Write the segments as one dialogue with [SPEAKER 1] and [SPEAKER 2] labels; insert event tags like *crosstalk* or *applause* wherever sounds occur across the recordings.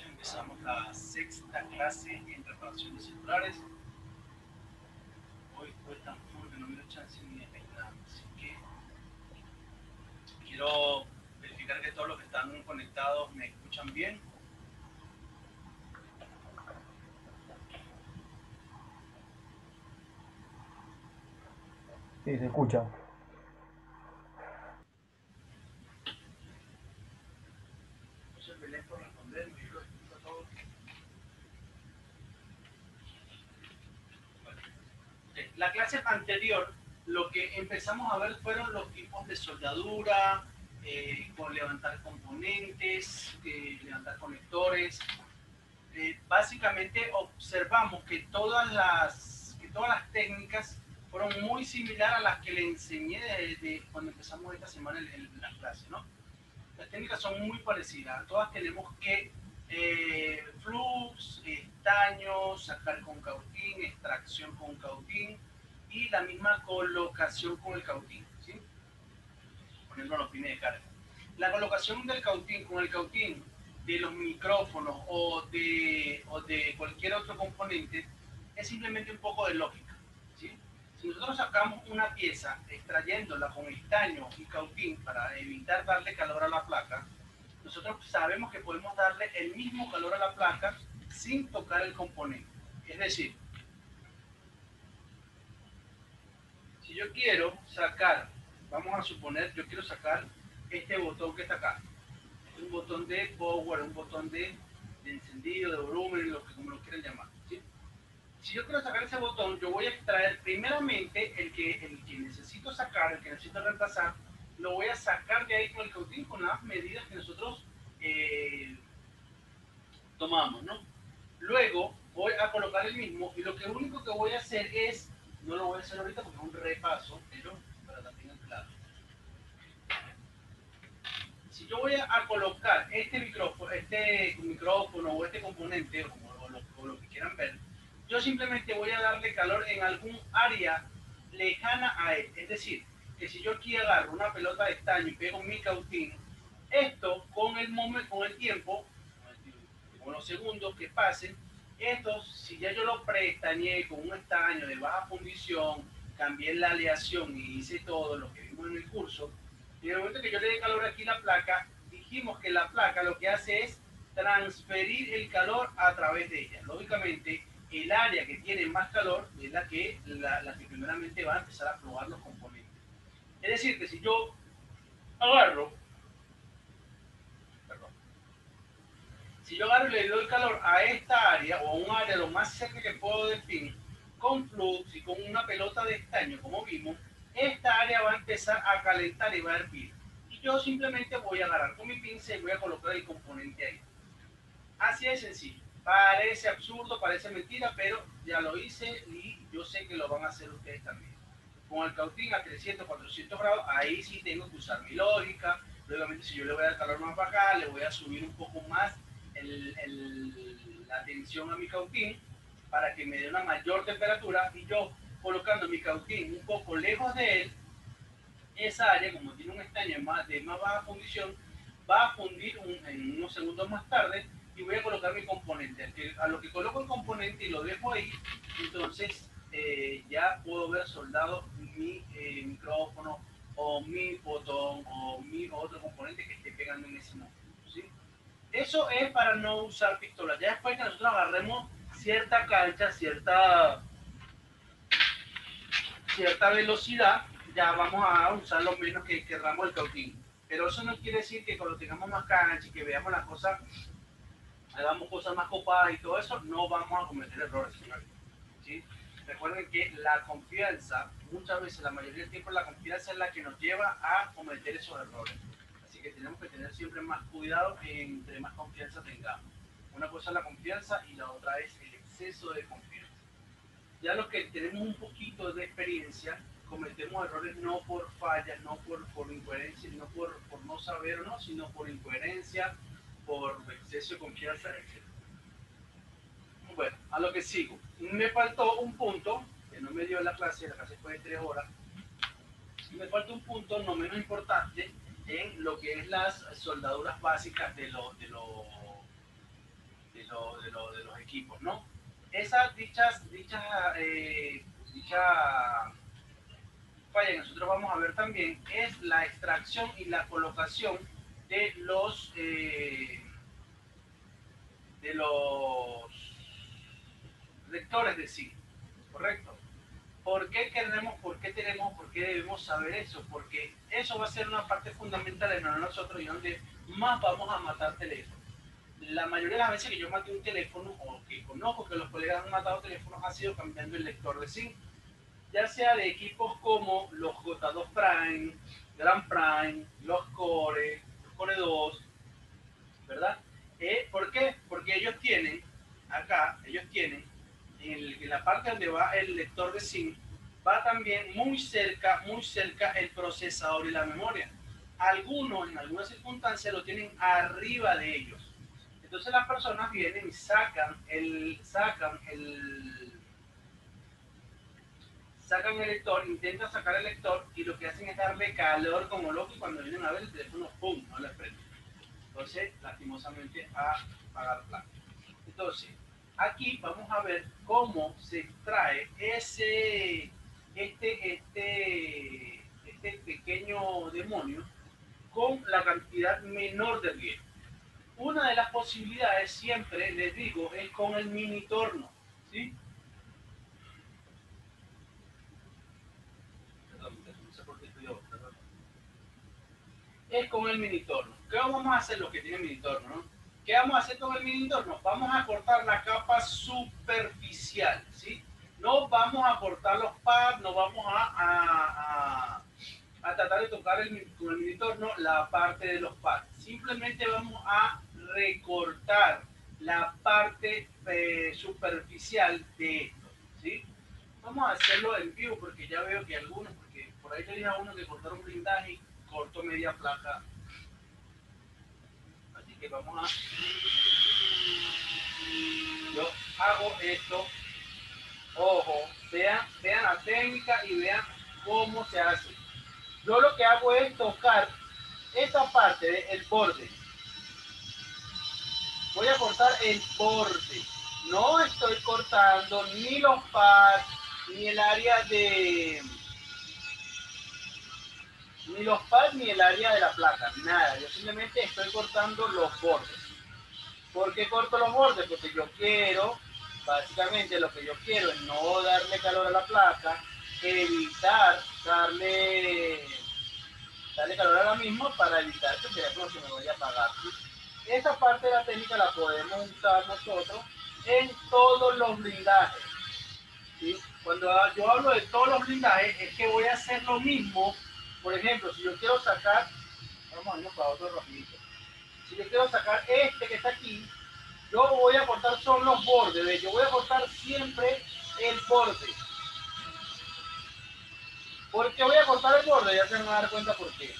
[SPEAKER 1] empezamos la sexta clase en reparación de celulares. Hoy fue tan full que no me dio chance ni de Así que quiero verificar que todos los que están conectados me escuchan bien. Sí, se escucha. la clase anterior lo que empezamos a ver fueron los tipos de soldadura, eh, con levantar componentes, eh, levantar conectores. Eh, básicamente observamos que todas, las, que todas las técnicas fueron muy similares a las que le enseñé desde cuando empezamos esta semana en, la clase. ¿no? Las técnicas son muy parecidas. Todas tenemos que flux, estaño, sacar con cautín, extracción con cautín, y la misma colocación con el cautín, ¿sí? Poniendo los pines de carga. La colocación del cautín con el cautín de los micrófonos o de, o de cualquier otro componente es simplemente un poco de lógica, ¿sí? Si nosotros sacamos una pieza extrayéndola con estaño y cautín para evitar darle calor a la placa, nosotros sabemos que podemos darle el mismo calor a la placa sin tocar el componente. Es decir, yo quiero sacar, vamos a suponer, yo quiero sacar este botón que está acá. es un botón de power, un botón de, encendido, de volumen, lo que como lo quieran llamar. Si yo quiero sacar ese botón, yo voy a extraer primeramente el que, el que necesito sacar, el que necesito reemplazar, lo voy a sacar de ahí con el cautín, con las medidas que nosotros eh, tomamos, ¿no? Luego voy a colocar el mismo y lo que único que voy a hacer es no lo voy a hacer ahorita porque es un repaso, pero para también claro Si yo voy a, colocar este micrófono, este micrófono o este componente, o, lo, lo que quieran ver, yo simplemente voy a darle calor en algún área lejana a él. Este. Es decir, que si yo aquí agarro una pelota de estaño y pego mi cautín, esto con el, momento, con el tiempo, con los segundos que pasen, estos, si ya yo lo prestañé con un estaño de baja fundición, cambié la aleación y hice todo lo que vimos en el curso, y en el momento que yo le dé calor aquí la placa, dijimos que la placa lo que hace es transferir el calor a través de ella. Lógicamente, el área que tiene más calor es la que, la, la que primeramente va a empezar a probar los componentes. Es decir, que si yo agarro Si yo agarro y le doy calor a esta área o a un área lo más cerca que puedo del pin con flux y con una pelota de estaño, como vimos, esta área va a empezar a calentar y va a hervir. Y yo simplemente voy a agarrar con mi pincel y voy a colocar el componente ahí. Así de sencillo. Parece absurdo, parece mentira, pero ya lo hice y yo sé que lo van a hacer ustedes también. Con el cautín a 300, 400 grados, ahí sí tengo que usar mi lógica. Lógicamente, si yo le voy a dar calor más para acá, le voy a subir un poco más el, la tensión a mi cautín para que me dé una mayor temperatura y yo colocando mi cautín un poco lejos de él, esa área, como tiene un estaño más, de más baja condición va a fundir en unos segundos más tarde y voy a colocar mi componente. A lo que coloco el componente y lo dejo ahí, entonces eh, ya puedo ver soldado mi eh, micrófono o mi botón o mi otro componente que esté pegando en ese momento. Eso es para no usar pistolas, Ya después que nosotros agarremos cierta cancha, cierta, cierta velocidad, ya vamos a usar lo menos que querramos el cautín. Pero eso no quiere decir que cuando tengamos más cancha y que veamos las cosas, hagamos cosas más copadas y todo eso, no vamos a cometer errores, ¿Sí? Recuerden que la confianza, muchas veces, la mayoría del tiempo, la confianza es la que nos lleva a cometer esos errores que tenemos que tener siempre más cuidado entre más confianza tengamos. Una cosa es la confianza y la otra es el exceso de confianza. Ya los que tenemos un poquito de experiencia, cometemos errores no por fallas, no por, por incoherencia, no por, por no saber o no, sino por incoherencia, por exceso de confianza, etc. Bueno, a lo que sigo. Me faltó un punto, que no me dio la clase, la clase fue de tres horas. Me falta un punto no menos importante, en lo que es las soldaduras básicas de, los de, los de, de, los equipos, ¿no? Esas dichas, dichas, dicha falla eh, nosotros vamos a ver también es la extracción y la colocación de los eh, de los lectores de sí, correcto. ¿Por qué queremos, por qué tenemos, por qué debemos saber eso? Porque eso va a ser una parte fundamental en nosotros y donde más vamos a matar teléfonos. La mayoría de las veces que yo maté un teléfono o que conozco que los colegas han matado teléfonos ha sido cambiando el lector de SIM, ya sea de equipos como los J2 Prime, Grand Prime, los Core, los Core 2, ¿verdad? Eh, ¿Por qué? Porque ellos tienen, acá, ellos tienen en la parte donde va el lector de SIM, va también muy cerca, muy cerca el procesador y la memoria. Algunos, en algunas circunstancias, lo tienen arriba de ellos. Entonces las personas vienen y sacan el, sacan el, sacan el lector, intentan sacar el lector y lo que hacen es darle calor como loco y cuando vienen a ver el teléfono, ¡pum!, no les prende. Entonces, lastimosamente, a pagar plata. Entonces, aquí vamos a ver cómo se extrae ese, este, este, este pequeño demonio con la cantidad menor de bien Una de las posibilidades, siempre les digo, es con el mini torno. ¿sí? Es con el mini torno. ¿Qué vamos a hacer los que tienen mini torno? No? ¿Qué vamos a hacer con el mini entorno? Vamos a cortar la capa superficial, ¿sí? No vamos a cortar los pads, no vamos a, a, tratar de tocar con el mini entorno la parte de los pads. Simplemente vamos a recortar la parte eh, superficial de esto, ¿sí? Vamos a hacerlo en vivo porque ya veo que algunos, porque por ahí tenía uno que cortaron blindaje y cortó media placa vamos a... Yo hago esto. Ojo, vean, vean la técnica y vean cómo se hace. Yo lo que hago es tocar esta parte del borde. Voy a cortar el borde. No estoy cortando ni los pads, ni el área de ni los pads ni el área de la placa, nada. Yo simplemente estoy cortando los bordes. ¿Por qué corto los bordes? Porque yo quiero, básicamente lo que yo quiero es no darle calor a la placa, evitar darle, darle calor a mismo para evitar que se me vaya a apagar. Esa parte de la técnica la podemos usar nosotros en todos los blindajes. Cuando yo hablo de todos los blindajes es que voy a hacer lo mismo por ejemplo, si yo quiero sacar, vamos a para otro rapidito. Si yo quiero sacar este que está aquí, yo voy a cortar solo los bordes, de yo voy a cortar siempre el borde. porque voy a cortar el borde? Ya se van a dar cuenta por qué.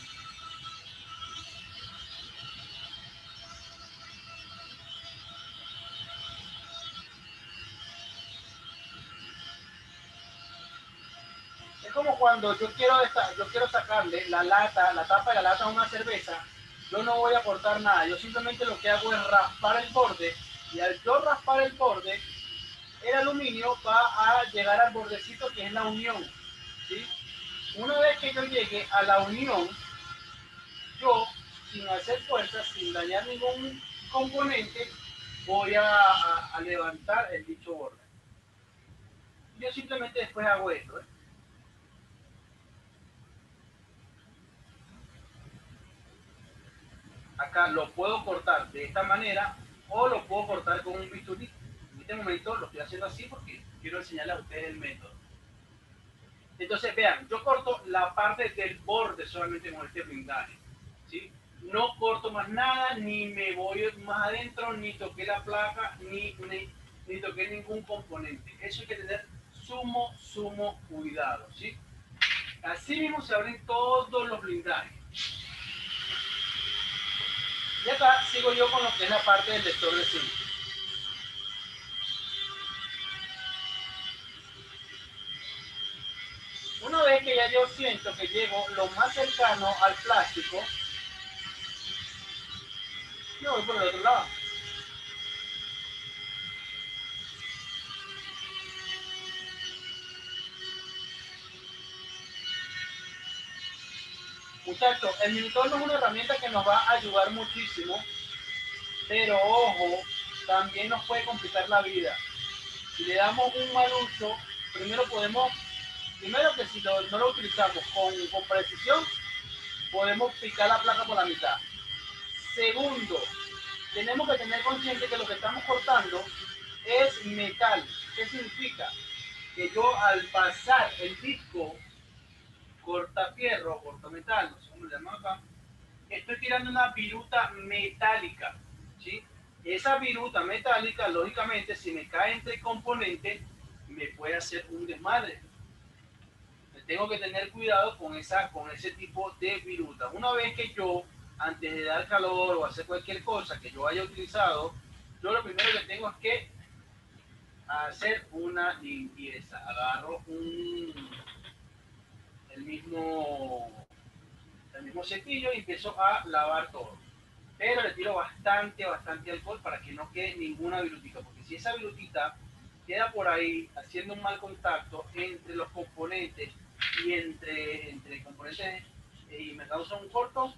[SPEAKER 1] Es como cuando yo quiero, yo quiero sacarle la lata, la tapa de la lata a una cerveza, yo no voy a aportar nada, yo simplemente lo que hago es raspar el borde y al yo raspar el borde, el aluminio va a llegar al bordecito que es la unión. ¿sí? Una vez que yo llegue a la unión, yo, sin hacer fuerza, sin dañar ningún componente, voy a, levantar el dicho borde. Yo simplemente después hago esto. ¿eh? acá lo puedo cortar de esta manera o lo puedo cortar con un bisturí. En este momento lo estoy haciendo así porque quiero enseñarle a ustedes el método. Entonces, vean, yo corto la parte del borde solamente con este blindaje. ¿sí? No corto más nada, ni me voy más adentro, ni toqué la placa, ni, ni, ni toqué ningún componente. Eso hay que tener sumo, sumo cuidado. ¿sí? Así mismo se abren todos los blindajes. Y acá sigo yo con lo que es la parte del lector de cinta. Una vez que ya yo siento que llego lo más cercano al plástico, yo voy por el otro lado. Muchachos, el no es una herramienta que nos va a ayudar muchísimo, pero ojo, también nos puede complicar la vida. Si le damos un mal uso, primero podemos, primero que si no lo utilizamos con, con precisión, podemos picar la placa por la mitad. Segundo, tenemos que tener consciente que lo que estamos cortando es metal. ¿Qué significa? Que yo al pasar el disco corta fierro o corta metal, no sé cómo le acá, estoy tirando una viruta metálica. ¿sí? Esa viruta metálica, lógicamente, si me cae entre componentes, me puede hacer un desmadre. Tengo que tener cuidado con, esa, con ese tipo de viruta. Una vez que yo, antes de dar calor o hacer cualquier cosa que yo haya utilizado, yo lo primero que tengo es que hacer una limpieza. Agarro un, mismo, el mismo cepillo y empiezo a lavar todo. Pero le tiro bastante, bastante alcohol para que no quede ninguna virutita, porque si esa virutita queda por ahí haciendo un mal contacto entre los componentes y entre, entre componentes eh, y me causa un corto,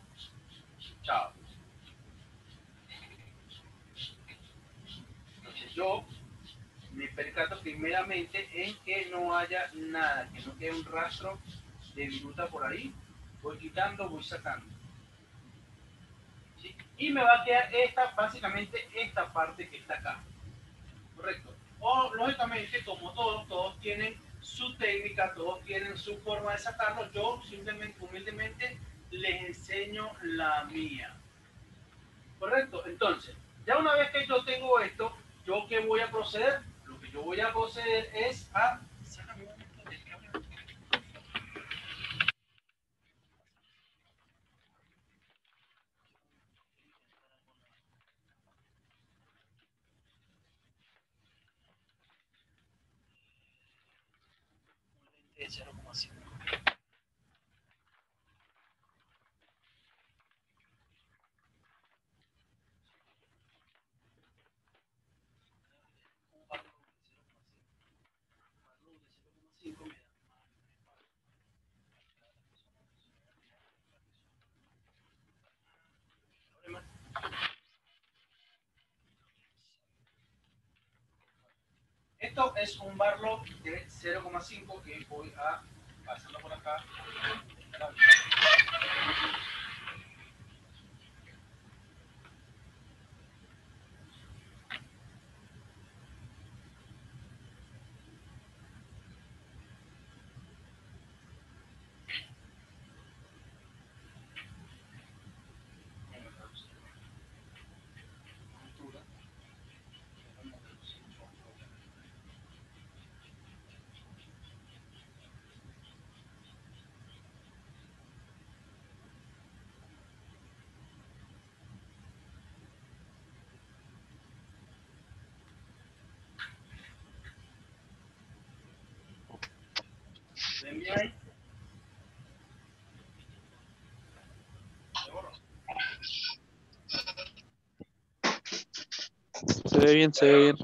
[SPEAKER 1] chao. Entonces yo me percato primeramente en que no haya nada, que no quede un rastro de por ahí, voy quitando, voy sacando. Y me va a quedar esta, básicamente esta parte que está acá. Correcto. O lógicamente, como todos, todos tienen su técnica, todos tienen su forma de sacarlo. Yo simplemente, humildemente, les enseño la mía. Correcto. Entonces, ya una vez que yo tengo esto, yo qué voy a proceder, lo que yo voy a proceder es a পেয়েছে এরকম Esto es un barlo de 0,5 que voy a pasarlo por acá.
[SPEAKER 2] Se ve bien, se ve bien.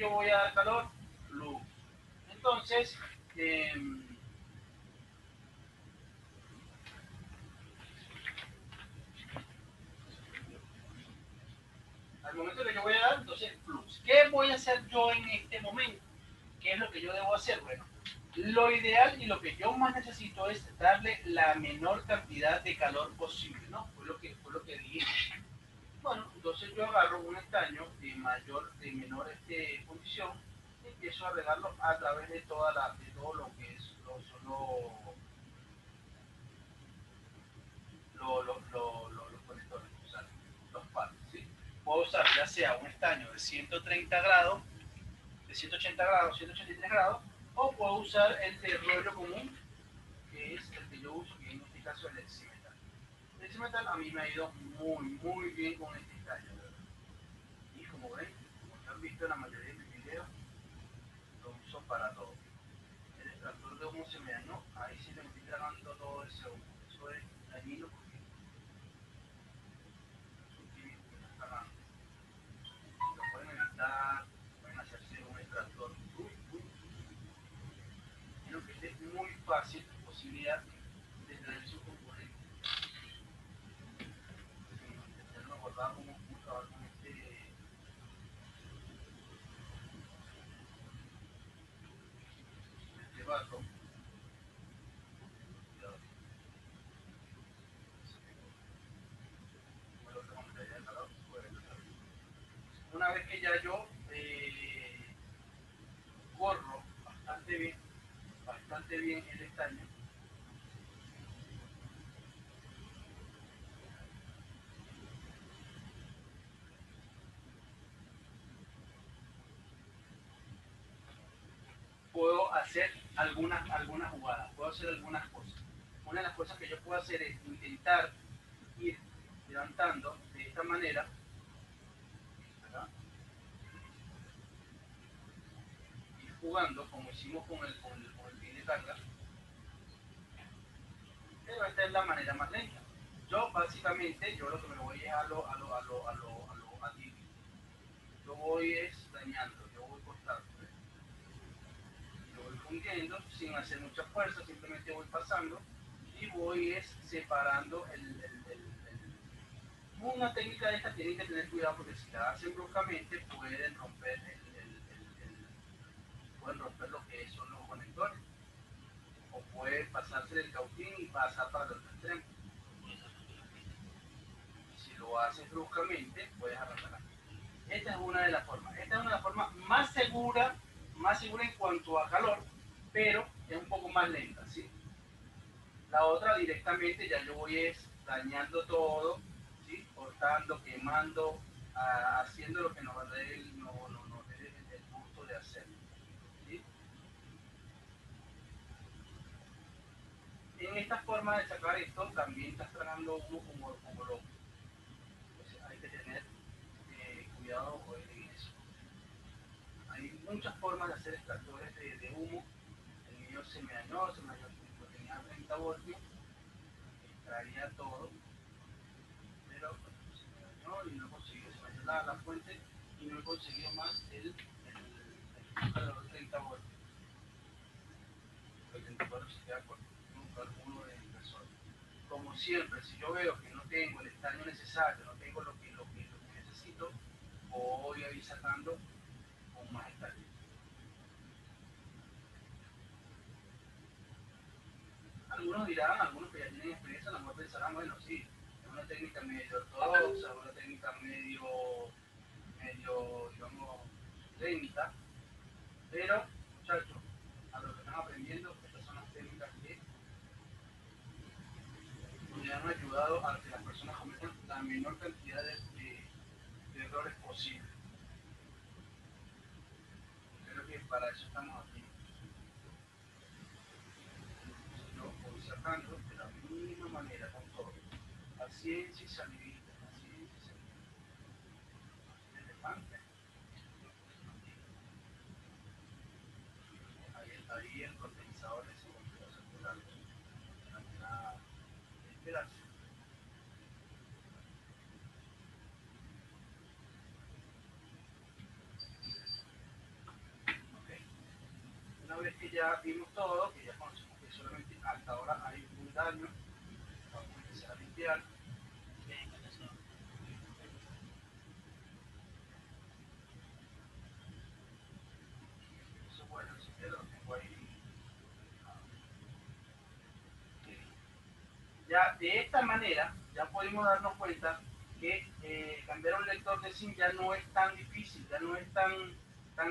[SPEAKER 1] yo voy a dar calor? plus Entonces, em, al momento que yo voy a dar, entonces, plus. ¿Qué voy a hacer yo en este momento? ¿Qué es lo que yo debo hacer? Bueno, lo ideal y lo que yo más necesito es darle la menor cantidad de calor posible, ¿no? Fue lo que, fue lo que dije bueno, entonces yo agarro un estaño de mayor, de menor este, condición, y empiezo a regarlo a través de toda la, todo lo que es los conectores, los pares, Puedo usar ya sea un estaño de 130 grados, de 180 grados, 183 grados, o puedo usar el de rollo común, que es el que yo uso, que en este caso es el metal a mí me ha ido muy, muy bien con este ensayo. Y como ven, como ya han visto en la mayoría de mis videos, lo uso para todo. El extractor de humo se me ¿no? ahí sí le estoy tragando todo ese humo. Una vez que ya yo eh, corro bastante bien, bastante bien el estaño, puedo hacer algunas, algunas jugadas, puedo hacer algunas cosas. Una de las cosas que yo puedo hacer es intentar ir levantando de esta manera. Ir jugando como hicimos con el, con el, pin de carga. Pero esta es la manera más lenta. Yo básicamente, yo lo que me voy es a lo, a lo, a lo, a lo, a lo, a lo voy es dañando sin hacer mucha fuerza, simplemente voy pasando y voy es separando el, Una técnica de esta tiene que tener cuidado porque si la hacen bruscamente pueden romper el, pueden romper lo que son los conectores o puede pasarse del cautín y pasar para el otro extremo. Si lo haces bruscamente puedes arrancar. Esta es una de las formas. Esta es una de las formas más segura, más segura en cuanto a calor, pero es un poco más lenta, ¿sí? La otra directamente ya yo voy es dañando todo, ¿sí? Cortando, quemando, haciendo lo que va no, no, el, gusto de hacer. En esta forma de sacar esto también estás tragando humo como, loco. hay que tener eh, cuidado con eso. Hay muchas formas de hacer extractores de humo se me dañó, se me dañó, tenía 30 voltios, traía todo, pero pues, se me dañó y no consiguió, se me ha la, la fuente y no consiguió más el, el, el, 30 voltios. Pues, se queda con un de inversor. Como siempre, si yo veo que no tengo el estaño necesario, no tengo lo que, lo que, necesito, voy a ir sacando con más estallido. algunos dirán, algunos que ya tienen experiencia, la lo mejor pensarán, bueno, sí, es una técnica medio ortodoxa, una técnica medio, medio digamos, lenta, pero, muchachos, a lo que están aprendiendo, estas son las técnicas que nos han ayudado a que las personas cometan la menor cantidad de, errores posible. Creo que para eso estamos Paciencia y salivita, paciencia y salivita. El elefante. Ahí está bien el condensador de su la Okay. Una vez que ya vimos todo, que ya conocemos que solamente hasta ahora hay un daño, vamos a empezar a limpiar. de esta manera ya podemos darnos cuenta que eh, cambiar un lector de SIM ya no es tan difícil, ya no es tan, tan,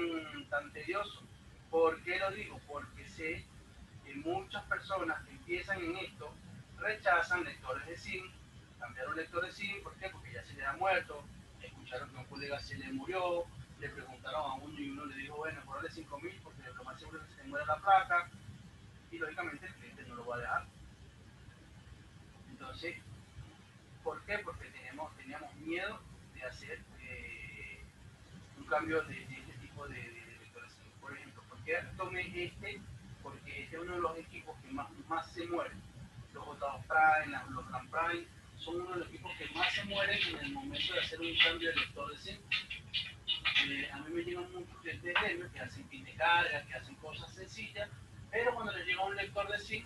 [SPEAKER 1] tan tedioso. ¿Por qué lo digo? Porque sé que muchas personas que empiezan en esto rechazan lectores de SIM, cambiaron lectores de SIM, ¿por qué? Porque ya se le ha muerto, escucharon que un colega se le murió, le preguntaron a uno y uno le dijo, bueno, ponle 5.000 mil porque lo más seguro es que se muera la placa y lógicamente el cliente no lo va a dejar entonces, ¿por qué? Porque tenemos, teníamos miedo de hacer eh, un cambio de, este tipo de, de, decoración. Por ejemplo, ¿por qué tomé este? Porque este es uno de los equipos que más, más se muere. Los votados Prime, los Grand Prime, son uno de los equipos que más se mueren en el momento de hacer un cambio de lector de cinta. Eh, a mí me llegan muchos clientes de que hacen pin de carga, que hacen cosas sencillas, pero cuando les llega un lector de zinc,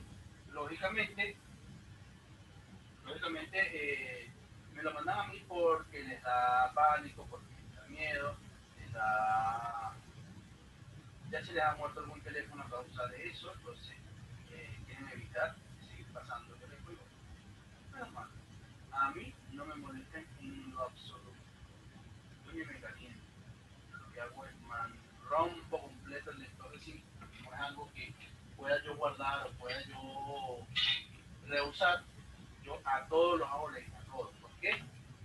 [SPEAKER 1] lógicamente Lógicamente eh, me lo mandaban a mí porque les da pánico, porque les da miedo, les da... Ya se les ha muerto algún teléfono a causa de eso, entonces eh, quieren evitar seguir pasando el juego. Menos mal, a mí no me molesta en lo absoluto. Yo ni me caliento. Lo que hago es man, rompo completo el lector de no es algo que pueda yo guardar o pueda yo rehusar yo a todos los hago ley, a todos. ¿Por qué?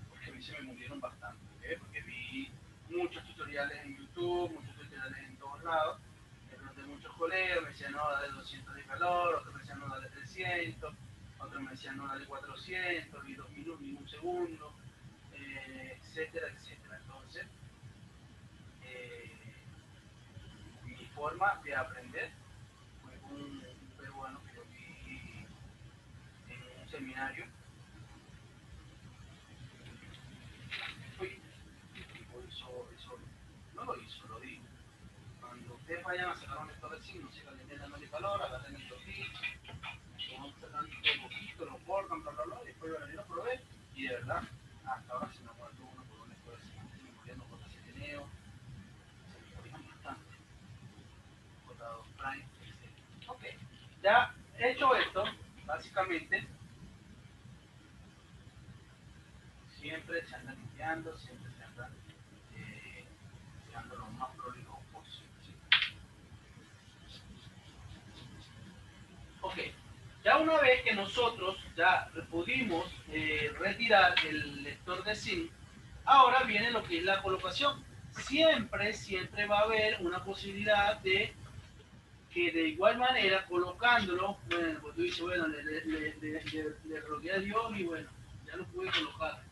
[SPEAKER 1] Porque a mí se me murieron bastante. ¿eh? Porque vi muchos tutoriales en YouTube, muchos tutoriales en todos lados. Me pregunté muchos colegas, me decían, no, dale 200 de calor, otros me decían, no, dale 300, otros me decían, no, dale 400, ni dos minutos, ni un segundo, eh, etcétera, etcétera. Entonces, eh, mi forma de aprender seminario. Oye, tipo hizo, hizo, no lo hizo, lo digo. Cuando ustedes vayan a sacar un estado del signo, se calienten de calor, agarren el tortillo, vamos sacando un poquito, lo cortan, bla, bla, bla, después lo, a probar y de verdad, hasta ahora se me aguantó uno por un estado de signo, se me muriendo con el se me morían bastante. Cotados prime, etc. Ok, ya hecho esto, básicamente nosotros ya pudimos eh, retirar el lector de SIM, ahora viene lo que es la colocación. Siempre, siempre va a haber una posibilidad de que de igual manera colocándolo, bueno, pues bueno, le, a Dios y bueno, ya lo pude colocar,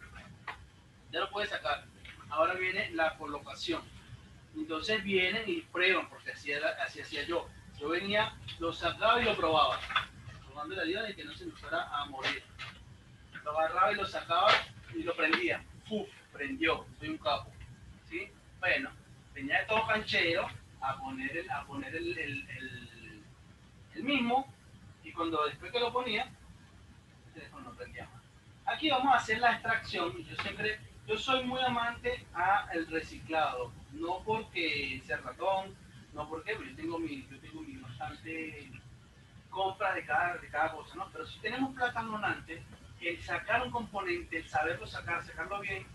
[SPEAKER 1] ya lo pude sacar. Ahora viene la colocación. Entonces vienen y prueban, porque así, era, así hacía yo. Yo venía, lo sacaba y lo probaba de la Dios de que no se nos fuera a morir. Lo agarraba y lo sacaba y lo prendía. Uf, prendió, soy un capo. ¿Sí? Bueno, tenía de todo canchero a poner el, a poner el, el, mismo y cuando después que lo ponía, el teléfono no prendía más. Aquí vamos a hacer la extracción. Yo siempre, yo soy muy amante el reciclado, no porque sea ratón, no porque yo tengo mi, yo tengo mi bastante compra de cada, de cada cosa, ¿no? Pero si tenemos plata donante, el sacar un componente, el saberlo sacar, sacarlo bien,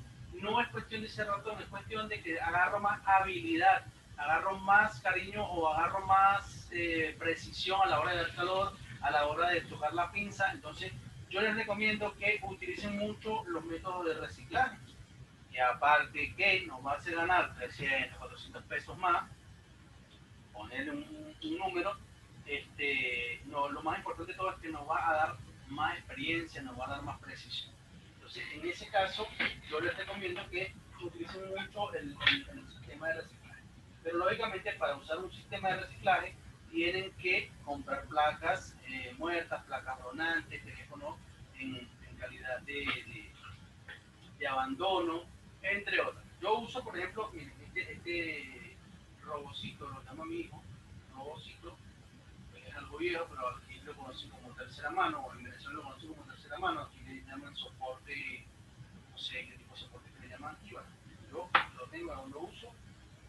[SPEAKER 1] no es cuestión de ser ratón, es cuestión de que agarro más habilidad, agarro más cariño o agarro más eh, precisión a la hora de dar calor, a la hora de tocar la pinza. Entonces, yo les recomiendo que utilicen mucho los métodos de reciclaje. Y aparte que nos va a hacer ganar 300, 400 pesos más, ponerle un, un número este, no, lo más importante de todo es que nos va a dar más experiencia, nos va a dar más precisión. Entonces, en ese caso, yo les recomiendo que utilicen mucho el, sistema de reciclaje. Pero lógicamente, para usar un sistema de reciclaje, tienen que comprar placas eh, muertas, placas donantes, teléfonos en, calidad de, abandono, entre otras. Yo uso, por ejemplo, este, este robocito, lo a mi hijo, robocito, viejo, pero aquí lo conocí como tercera mano, o en Venezuela lo conocí como tercera mano, aquí le llaman soporte, no sé qué tipo de soporte le llaman, y yo lo tengo, aún lo uso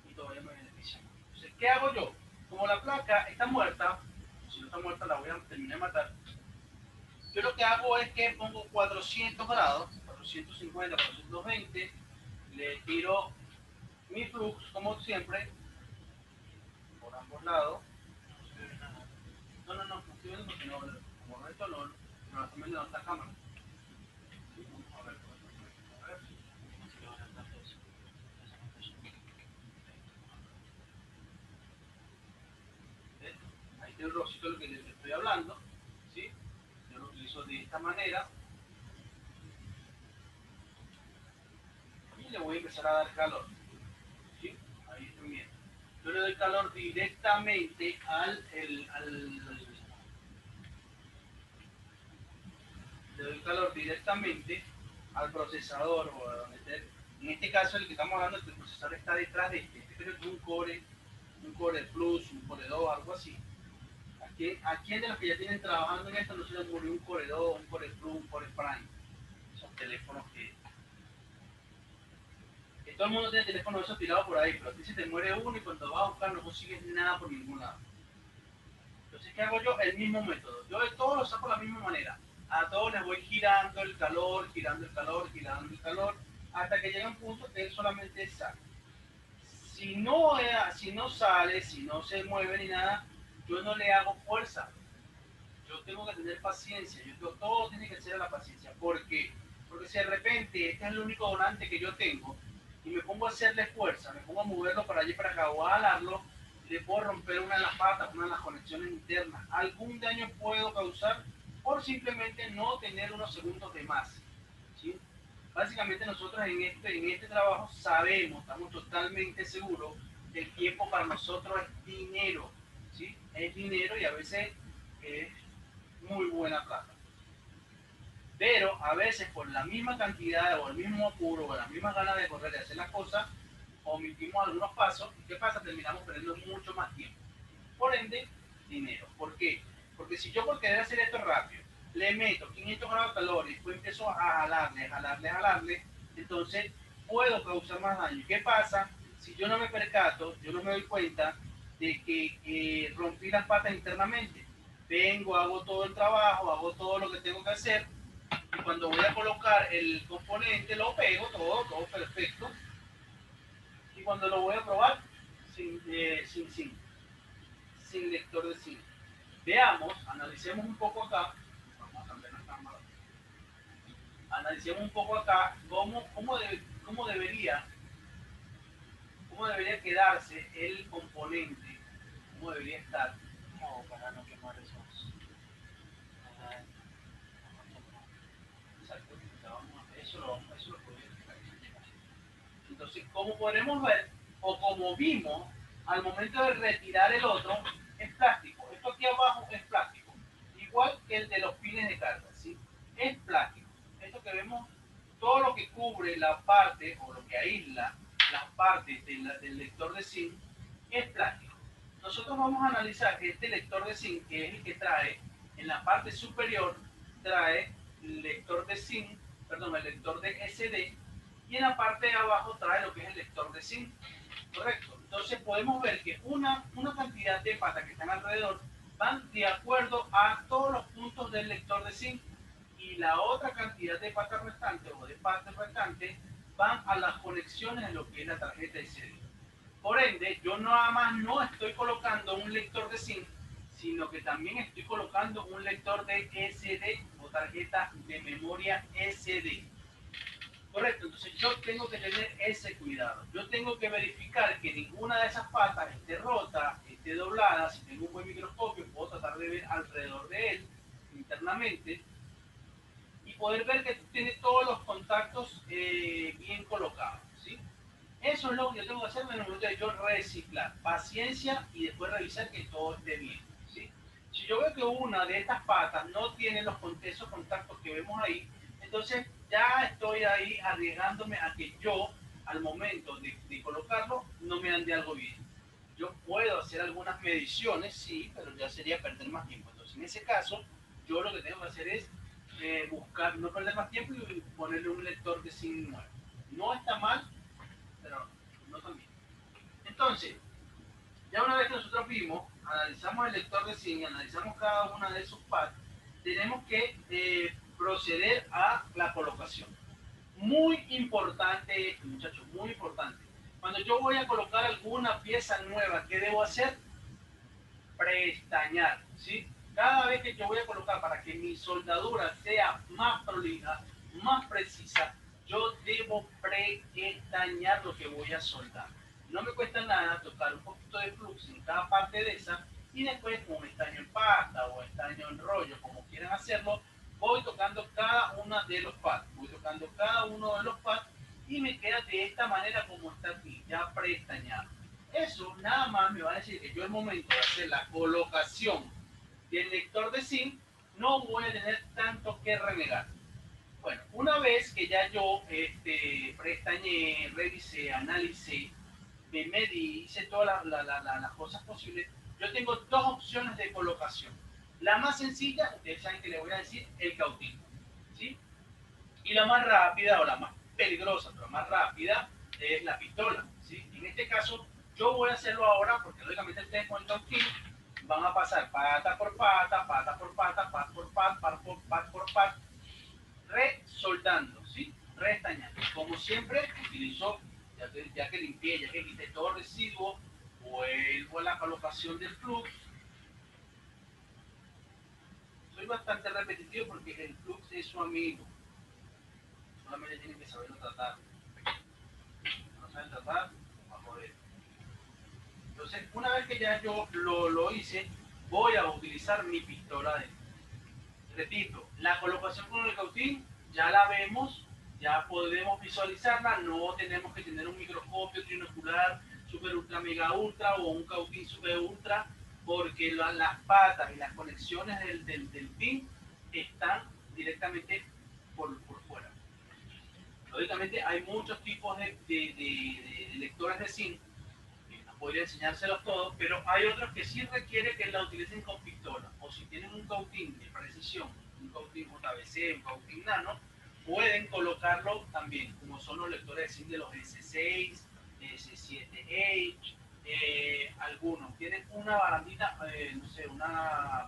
[SPEAKER 1] y todavía me beneficia. Entonces, ¿qué hago yo? Como la placa está muerta, si no está muerta la voy a terminar de matar, yo lo que hago es que pongo 400 grados, 450, 420, le tiro mi flux como siempre, por ambos lados, no, no funciona porque no, como Pero color, pero también de otra cámara. Pues, ¿Eh? Ahí tiene el rosito lo que les estoy hablando, ¿sí? Yo lo utilizo de esta manera. Y le voy a empezar a dar calor. ¿Sí? Ahí bien Yo le doy calor directamente al, el, al le doy calor directamente al procesador o a donde esté. En este caso, el que estamos hablando es que el procesador está detrás de este. Este es un Core, un Core Plus, un Core 2, algo así. Aquí, aquí de los que ya tienen trabajando en esto no se les murió un Core 2, un Core Plus, un Core Prime? Son teléfonos que... que todo el mundo tiene teléfonos esos tirados por ahí, pero a se te muere uno y cuando vas a buscar no consigues nada por ningún lado. Entonces, ¿qué hago yo? El mismo método. Yo de todos lo saco de la misma manera a todos les voy girando el calor, girando el calor, girando el calor, hasta que llega un punto que él solamente sale. Si no, si no sale, si no se mueve ni nada, yo no le hago fuerza. Yo tengo que tener paciencia. Yo, todo tiene que ser la paciencia. ¿Por qué? Porque si de repente este es el único donante que yo tengo y me pongo a hacerle fuerza, me pongo a moverlo para allí para acá o a le puedo romper una de las patas, una de las conexiones internas. Algún daño puedo causar por simplemente no tener unos segundos de más. Básicamente nosotros en este, en este trabajo sabemos, estamos totalmente seguros, que el tiempo para nosotros es dinero. Es dinero y a veces es muy buena plata. Pero a veces por la misma cantidad o el mismo apuro o la misma ganas de correr, de hacer las cosas, omitimos algunos pasos. ¿Y qué pasa? Terminamos perdiendo mucho más tiempo. Por ende, dinero. ¿Por qué? Porque si yo por querer hacer esto rápido, le meto 500 grados de calor y después empiezo a jalarle, jalarle, jalarle, entonces puedo causar más daño. ¿Qué pasa? Si yo no me percato, yo no me doy cuenta de que rompí las patas internamente. Vengo, hago todo el trabajo, hago todo lo que tengo que hacer y cuando voy a colocar el componente lo pego todo, todo perfecto. Y cuando lo voy a probar, sin, eh, sin, sin, sin lector de cinta. Veamos, analicemos un poco acá. Vamos a cambiar la cámara. Analicemos un poco acá cómo, cómo, debería, cómo debería quedarse el componente, cómo debería estar. para no quemar eso ah, eso lo podemos Entonces, como podemos ver, o como vimos, al momento de retirar el otro, es plástico esto aquí abajo es plástico, igual que el de los pines de carga, ¿sí? Es plástico. Esto que vemos, todo lo que cubre la parte o lo que aísla las partes del lector de zinc es plástico. Nosotros vamos a analizar que este lector de zinc, que es el que trae en la parte superior, trae el lector de zinc, perdón, el lector de SD, y en la parte de abajo trae lo que es el lector de zinc. Correcto. Entonces podemos ver que una, una cantidad de patas que están alrededor van de acuerdo a todos los puntos del lector de zinc y la otra cantidad de patas restantes o de partes restantes van a las conexiones de lo que es la tarjeta de serie. Por ende, yo nada más no estoy colocando un lector de zinc, sino que también estoy colocando un lector de SD o tarjeta de memoria SD. Correcto, entonces yo tengo que tener ese cuidado. Yo tengo que verificar que ninguna de esas patas esté rota, doblada, si tengo un buen microscopio, puedo tratar de ver alrededor de él internamente y poder ver que tiene todos los contactos eh, bien colocados. Eso es lo que yo tengo que hacer el momento yo reciclar, paciencia y después revisar que todo esté bien. Si yo veo que una de estas patas no tiene los esos contactos que vemos ahí, entonces ya estoy ahí arriesgándome a que yo, al momento de colocarlo, no me ande algo bien. Yo puedo hacer algunas mediciones, sí, pero ya sería perder más tiempo. Entonces, en ese caso, yo lo que tengo que hacer es eh, buscar, no perder más tiempo y ponerle un lector de signo nuevo. No está mal, pero no también. Entonces, ya una vez que nosotros vimos, analizamos el lector de signo, analizamos cada una de sus pads, tenemos que eh, proceder a la colocación. Muy importante muchachos, muy importante. Cuando yo voy a colocar alguna pieza nueva, ¿qué debo hacer? Preestañar, ¿sí? Cada vez que yo voy a colocar para que mi soldadura sea más prolija, más precisa, yo debo preestañar lo que voy a soldar. No me cuesta nada tocar un poquito de flux en cada parte de esa y después con estaño en pasta o estaño en rollo, como quieran hacerlo, voy tocando cada una de los pads, voy tocando cada uno de los pads y me queda de esta manera como está aquí, ya prestañado. Eso nada más me va a decir que yo el momento de hacer la colocación del lector de SIM no voy a tener tanto que renegar. Bueno, una vez que ya yo este, prestañé, revisé, analicé, me medí, hice todas las cosas posibles, yo tengo dos opciones de colocación. La más sencilla, ustedes saben que le voy a decir el cautivo, ¿sí? Y la más rápida o la más peligrosa, pero más rápida, es la pistola. ¿sí? En este caso, yo voy a hacerlo ahora porque lógicamente ustedes con el van a pasar pata por pata, pata por pata, pat por pat, pat por pat, por pat, resoldando, ¿sí? Restañando. Como siempre, utilizo, ya que, ya limpié, ya que quité todo residuo, vuelvo a la colocación del flux. Soy bastante repetitivo porque el flux es su amigo tienen que saberlo tratar. No tratar, a Entonces, una vez que ya yo lo, hice, voy a utilizar mi pistola de Repito, la colocación con el cautín ya la vemos, ya podemos visualizarla, no tenemos que tener un microscopio trinocular super ultra mega ultra o un cautín super ultra, porque las patas y las conexiones del, del, del pin están directamente Lógicamente hay muchos tipos de, de, lectores de zinc, no podría enseñárselos todos, pero hay otros que sí requiere que la utilicen con pistola, o si tienen un cautín de precisión, un cautín JBC, un cautín nano, pueden colocarlo también, como son los lectores de zinc de los S6, S7H, eh, algunos tienen una barandita, eh, no sé, una,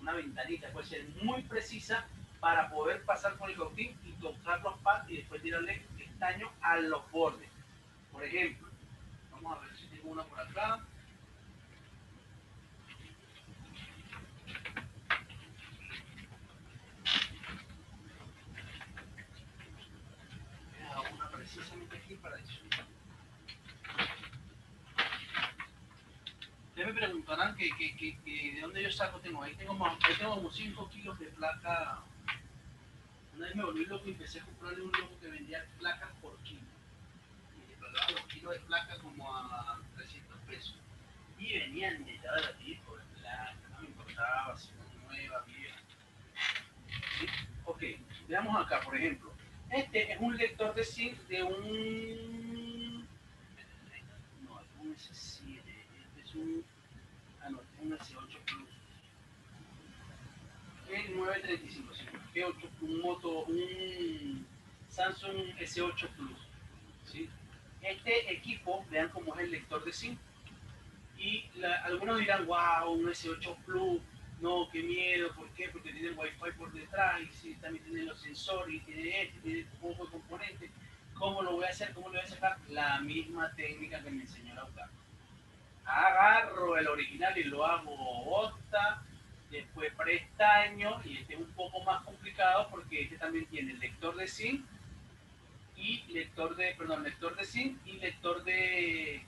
[SPEAKER 1] una ventanita, puede ser muy precisa para poder pasar por el cautín y usar los padres y después tirarle estaño a los bordes. Por ejemplo, vamos a ver si tengo una por acá. Una precisamente aquí para disfrutar. Ustedes me preguntarán que, de dónde yo saco, tengo ahí tengo, más, ahí tengo como 5 kilos de placa una vez me volví loco y empecé a comprarle un loco que vendía placas por kilo. Y le pagaba los kilos de placas como a 300 pesos. Y venían de la tipo de placa. no me importaba si era nueva, vieja. Ok, veamos acá, por ejemplo. Este es un lector de zinc de un. No, es un S7, este es un. Ah, no, este es un S8 Plus. El 935 un moto, un Samsung S8 Plus. ¿sí? Este equipo, vean cómo es el lector de SIM. Y algunos dirán, wow, un S8 Plus, no, qué miedo, ¿por qué? Porque tiene el Wi-Fi por detrás, y también tiene los sensores, y tiene este, tiene poco este de componente. ¿Cómo lo voy a hacer? ¿Cómo lo voy a sacar? La misma técnica que me enseñó la
[SPEAKER 2] Agarro el original y lo hago
[SPEAKER 1] otra Después prestaño, y este es un poco más complicado porque este también tiene lector de SIM y lector de, perdón, lector de y lector de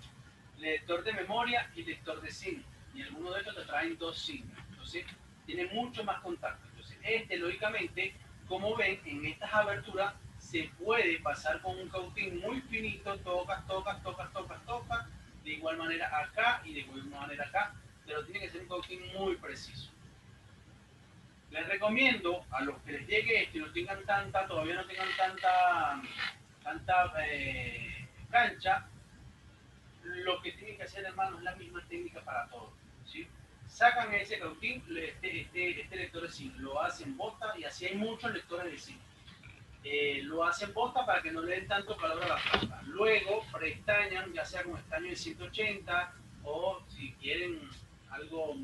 [SPEAKER 1] lector de memoria y lector de SIM. Y alguno de estos te traen dos SIM. Entonces, tiene mucho más contacto. Entonces, este, lógicamente, como ven, en estas aberturas se puede pasar con un cautín muy finito, tocas, tocas, tocas, tocas, tocas, de igual manera acá y de igual manera acá, pero tiene que ser un cautín muy preciso les recomiendo a los que les llegue esto y no tengan tanta, todavía no tengan tanta, tanta eh, cancha, lo que tienen que hacer, hermanos, es la misma técnica para todos. ¿sí? Sacan ese cautín, este, este, este, lector de zinc, lo hacen bota, y así hay muchos lectores de zinc. Eh, lo hacen bota para que no le den tanto calor a la planta. Luego prestañan, ya sea con estaño de 180 o si quieren algo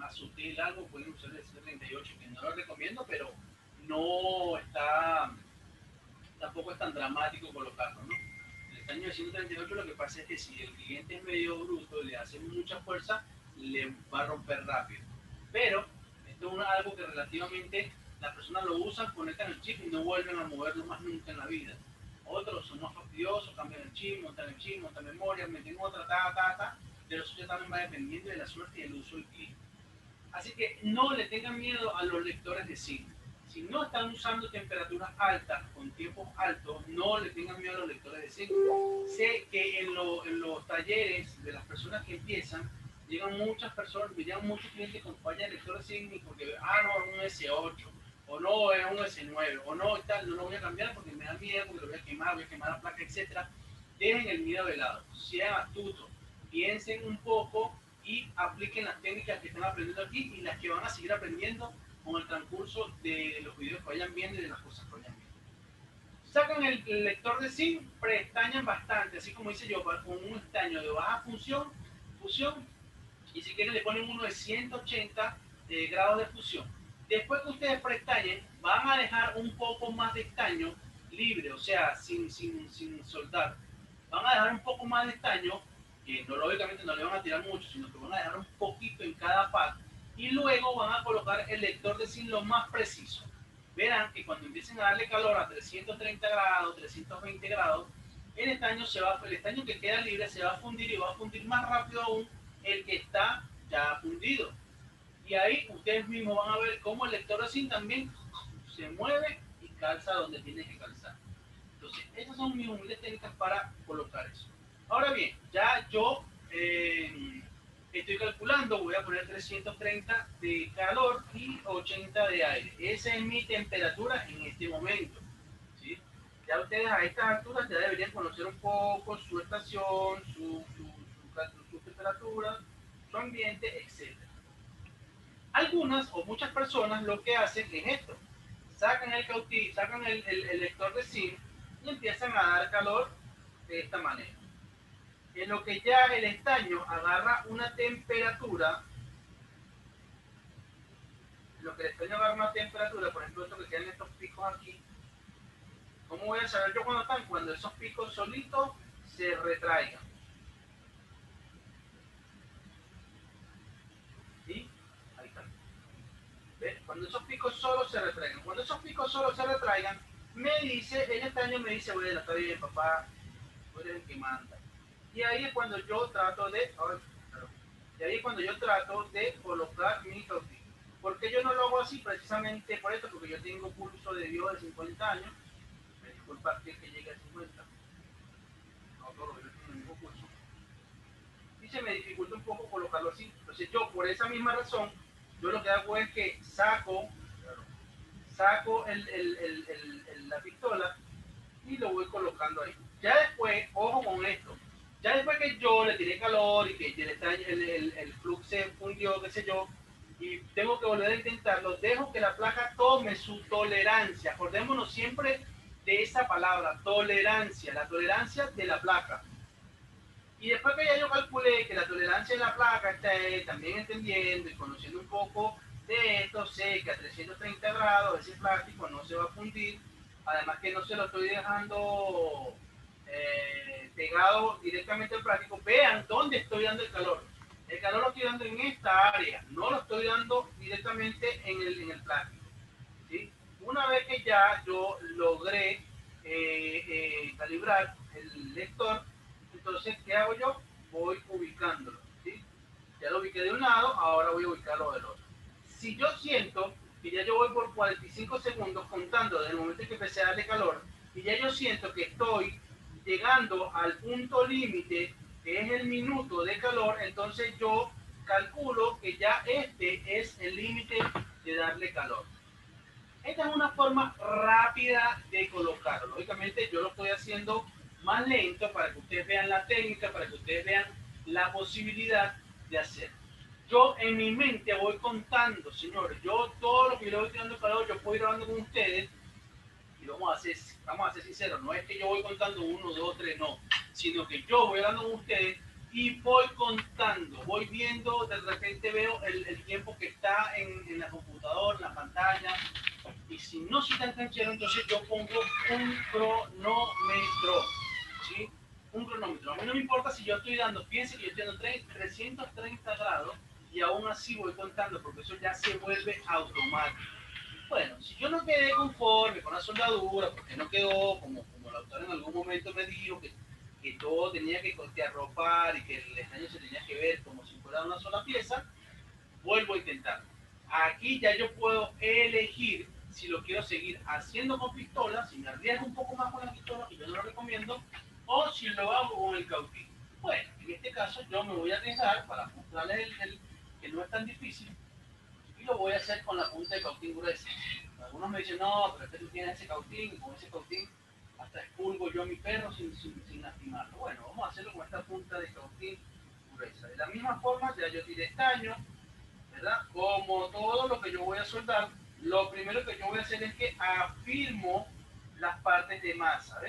[SPEAKER 1] más sutil algo, pueden usar el 138, que no lo recomiendo, pero no está, tampoco es tan dramático colocarlo, ¿no? En el caño de 138 lo que pasa es que si el cliente es medio bruto, le hace mucha fuerza, le va a romper rápido. Pero esto es algo que relativamente la persona lo usa, conectan el chip y no vuelven a moverlo más nunca en la vida. Otros son más fastidiosos, cambian el chip, montan el chip, montan memoria, meten otra, ta, ta, ta. Pero eso ya también va dependiendo de la suerte y el uso del cliente. Así que no le tengan miedo a los lectores de cine. Si no están usando temperaturas altas, con tiempos altos, no le tengan miedo a los lectores de cine. Sé que en, en los talleres de las personas que empiezan, llegan muchas personas, llegan muchos clientes con falla de lectores de cine porque, ah, no, es un S8, o no, es un S9, o no, tal, no lo voy a cambiar porque me da miedo, porque lo voy a quemar, voy a quemar la placa, etc. Dejen el miedo de lado, sean astutos, piensen un poco y apliquen las técnicas que están aprendiendo aquí y las que van a seguir aprendiendo con el transcurso de los videos que vayan viendo y de las cosas que vayan viendo. Sacan el, lector de zinc, prestañan bastante, así como hice yo, con un estaño de baja función, fusión, y si quieren le ponen uno de 180 eh, grados de fusión. Después que ustedes prestañen, van a dejar un poco más de estaño libre, o sea, sin, sin, sin soldar. Van a dejar un poco más de estaño no, lógicamente no le van a tirar mucho, sino que van a dejar un poquito en cada pack y luego van a colocar el lector de zinc lo más preciso. Verán que cuando empiecen a darle calor a 330 grados, 320 grados, el estaño, se va, el que queda libre se va a fundir y va a fundir más rápido aún el que está ya fundido. Y ahí ustedes mismos van a ver cómo el lector de zinc también se mueve y calza donde tiene que calzar. Entonces, esas son mis humildes técnicas para colocar eso. Ahora bien, ya yo eh, estoy calculando, voy a poner 330 de calor y 80 de aire. Esa es mi temperatura en este momento. ¿sí? Ya ustedes a estas alturas ya deberían conocer un poco su estación, su, temperatura, su ambiente, etc. Algunas o muchas personas lo que hacen es esto. Sacan el sacan el, lector de SIM y empiezan a dar calor de esta manera en lo que ya el estaño agarra una temperatura, en lo que el estaño agarra una temperatura, por ejemplo, esto que quedan estos picos aquí, ¿cómo voy a saber yo cuándo están? Cuando esos picos solitos se retraigan. ¿Sí? Ahí están Cuando esos picos solos se retraigan. Cuando esos picos solos se retraigan, me dice, el estaño me dice, bueno, está bien, papá, tú eres el que manda y ahí es cuando yo trato de, cuando yo trato de colocar mi topic. ¿Por qué yo no lo hago así? Precisamente por esto, porque yo tengo curso de Dios de 50 años. Me disculpa que llegue a 50. No, todo yo
[SPEAKER 2] tengo el mismo curso.
[SPEAKER 1] Y se me dificulta un poco colocarlo así. Entonces yo, por esa misma razón, yo lo que hago es que saco, saco la pistola y lo voy colocando ahí. Ya después, ojo con esto ya después que yo le tiré calor y que el, flux se fundió, qué sé yo, y tengo que volver a intentarlo, dejo que la placa tome su tolerancia. Acordémonos siempre de esa palabra, tolerancia, la tolerancia de la placa. Y después que ya yo calculé que la tolerancia de la placa está eh, también entendiendo y conociendo un poco de esto, sé que a 330 grados ese plástico no se va a fundir, además que no se lo estoy dejando eh, pegado directamente al plástico, vean dónde estoy dando el calor. El calor lo estoy dando en esta área, no lo estoy dando directamente en el, en el plástico. ¿sí? Una vez que ya yo logré eh, eh, calibrar el lector, entonces, ¿qué hago yo? Voy ubicándolo. ¿sí? Ya lo ubiqué de un lado, ahora voy a ubicarlo del otro. Si yo siento que ya yo voy por 45 segundos contando desde el momento en que empecé a darle calor, y ya yo siento que estoy llegando al punto límite, que es el minuto de calor, entonces yo calculo que ya este es el límite de darle calor. Esta es una forma rápida de colocarlo. Lógicamente yo lo estoy haciendo más lento para que ustedes vean la técnica, para que ustedes vean la posibilidad de hacer. Yo en mi mente voy contando, señores, yo todo lo que yo voy tirando calor, yo puedo ir hablando con ustedes y lo vamos a hacer vamos a ser sinceros, no es que yo voy contando uno, dos, tres, no, sino que yo voy dando con ustedes y voy contando, voy viendo, de repente veo el, tiempo que está en, la computadora, en la pantalla, y si no se tan canchero, entonces yo pongo un cronómetro, ¿sí? Un cronómetro. A mí no me importa si yo estoy dando, piense que yo estoy dando 330 grados y aún así voy contando, porque eso ya se vuelve automático bueno, si yo no quedé conforme con la soldadura, porque no quedó, como, como el autor en algún momento me dijo, que, que todo tenía que arropar y que el extraño se tenía que ver como si fuera una sola pieza, vuelvo a intentar. Aquí ya yo puedo elegir si lo quiero seguir haciendo con pistola, si me arriesgo un poco más con la pistola, y yo no lo recomiendo, o si lo hago con el cautín. Bueno, en este caso yo me voy a dejar, para mostrarles el, el, que no es tan difícil voy a hacer con la punta de cautín gruesa. Algunos me dicen, no, pero tú tienes ese cautín, con ese cautín hasta expulgo yo mi perro sin, lastimarlo. Bueno, vamos a hacerlo con esta punta de cautín gruesa. De la misma forma, ya yo tiré estaño, ¿verdad? Como todo lo que yo voy a soltar, lo primero que yo voy a hacer es que afirmo las partes de masa,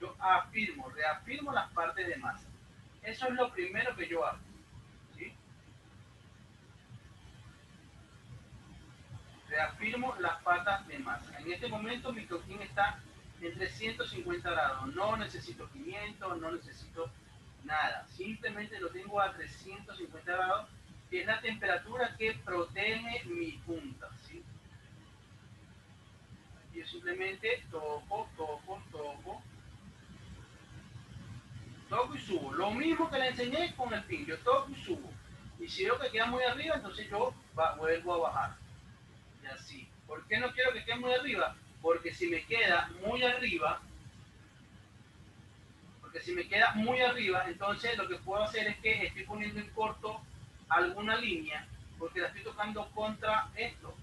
[SPEAKER 1] Yo afirmo, reafirmo las partes de masa. Eso es lo primero que yo hago. afirmo las patas de masa. En este momento mi toquín está en 350 grados. No necesito 500, no necesito nada. Simplemente lo tengo a 350 grados, que es la temperatura que protege mi punta. ¿sí? Yo simplemente toco, toco, toco. Toco y subo. Lo mismo que le enseñé con el pin. Yo toco y subo. Y si veo que queda muy arriba, entonces yo vuelvo a bajar así. ¿Por qué no quiero que quede muy arriba? Porque si me queda muy arriba, porque si me queda muy arriba, entonces lo que puedo hacer es que estoy poniendo en corto alguna línea, porque la estoy tocando contra esto.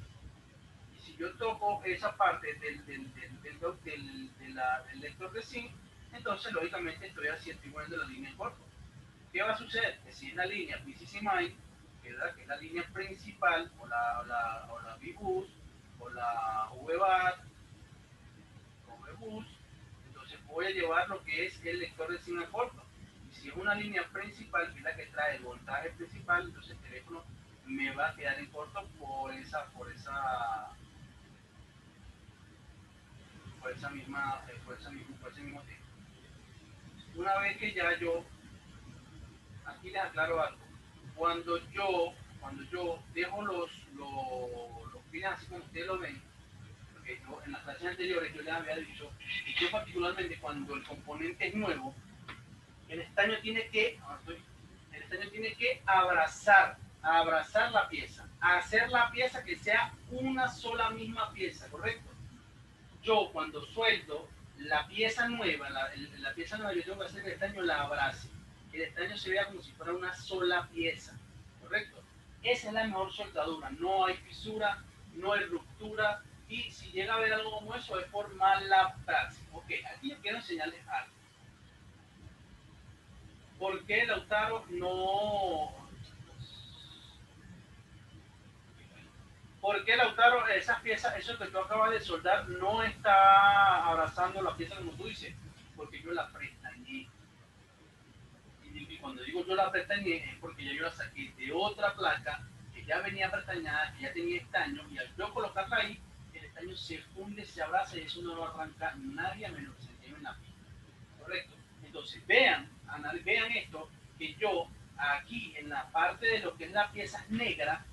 [SPEAKER 1] Y si yo toco esa parte del, del, del, del, del lector de zinc, entonces lógicamente estoy haciendo estoy de la línea en corto. ¿Qué va a suceder? Que si es la línea y pues, Mine, que es la línea principal, o la, o la, o la Bibus, o la o VBUS, entonces voy a llevar lo que es el lector de signo corto. Y si es una línea principal, que es la que trae el voltaje principal, entonces el teléfono me va a quedar en corto por esa, por esa, por esa misma, eh, por, esa misma, ese mismo tiempo Una vez que ya yo, aquí les aclaro algo cuando yo, cuando yo dejo los, los, como ustedes lo ven, porque en las clases anteriores yo les había dicho, y yo particularmente cuando el componente es nuevo, el estaño tiene que, ah, el estaño tiene que abrazar, abrazar la pieza, hacer la pieza que sea una sola misma pieza, ¿correcto? Yo cuando suelto la pieza nueva, la, pieza nueva, yo tengo que hacer que el estaño la abrace el estaño se vea como si fuera una sola pieza, ¿correcto? Esa es la mejor soldadura, no hay fisura, no hay ruptura, y si llega a haber algo como eso es por mala práctica. Ok, aquí yo quiero enseñarles algo. ¿Por qué Lautaro no... ¿Por qué Lautaro, esas piezas, eso que tú acabas de soldar, no está abrazando la pieza como tú dices? Porque yo la pre cuando digo yo la pretañé es porque ya yo la saqué de otra placa que ya venía pretañada, que ya tenía estaño, y al yo colocarla ahí, el estaño se funde, se abraza y eso no lo arranca nadie a menos que se en la pista. ¿Correcto? Entonces, vean, vean esto, que yo aquí en la parte de lo que es la pieza negra,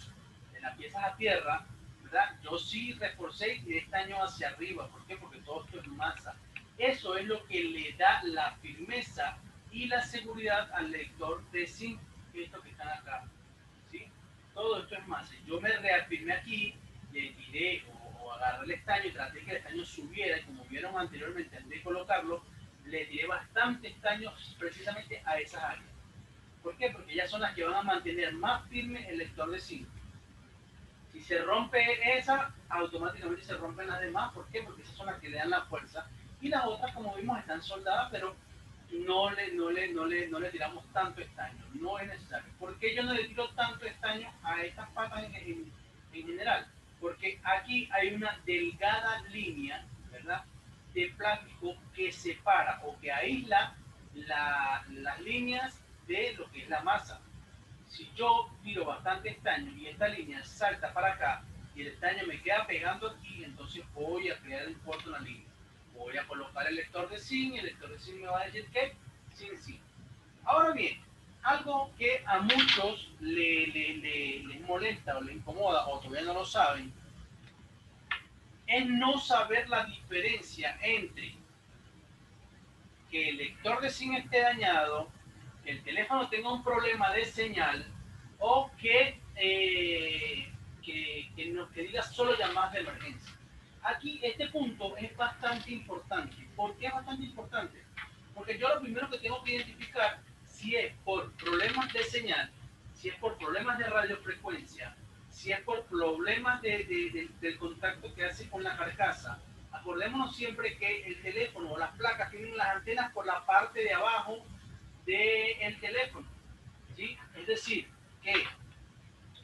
[SPEAKER 1] de la pieza a tierra, ¿verdad? Yo sí reforcé y estaño hacia arriba. ¿Por qué? Porque todo esto es masa. Eso es lo que le da la firmeza y la seguridad al lector de zinc, esto que están acá. ¿sí? Todo esto es más. Yo me reafirmé aquí, le tiré o, agarré el estaño, traté que el estaño subiera y como vieron anteriormente, antes de colocarlo, le tiré bastante estaño precisamente a esas áreas. ¿Por qué? Porque ellas son las que van a mantener más firme el lector de zinc. Si se rompe esa, automáticamente se rompen las demás. ¿Por qué? Porque esas son las que le dan la fuerza. Y las otras, como vimos, están soldadas, pero no le, no le, no le, no le tiramos tanto estaño, no es necesario. ¿Por qué yo no le tiro tanto estaño a estas patas en, general? Porque aquí hay una delgada línea, ¿verdad? De plástico que separa o que aísla las líneas de lo que es la masa. Si yo tiro bastante estaño y esta línea salta para acá y el estaño me queda pegando aquí, entonces voy a crear un corto en la línea voy a colocar el lector de SIN y el lector de SIN me va a decir que SIN SIN. Ahora bien, algo que a muchos les molesta o les incomoda o todavía no lo saben es no saber la diferencia entre que el lector de SIM esté dañado, que el teléfono tenga un problema de señal o que, eh, que, que diga solo llamadas de emergencia. Aquí este punto es bastante importante. ¿Por qué es bastante importante? Porque yo lo primero que tengo que identificar si es por problemas de señal, si es por problemas de radiofrecuencia, si es por problemas de, del contacto que hace con la carcasa. Acordémonos siempre que el teléfono o las placas tienen las antenas por la parte de abajo del teléfono. ¿sí? Es decir, que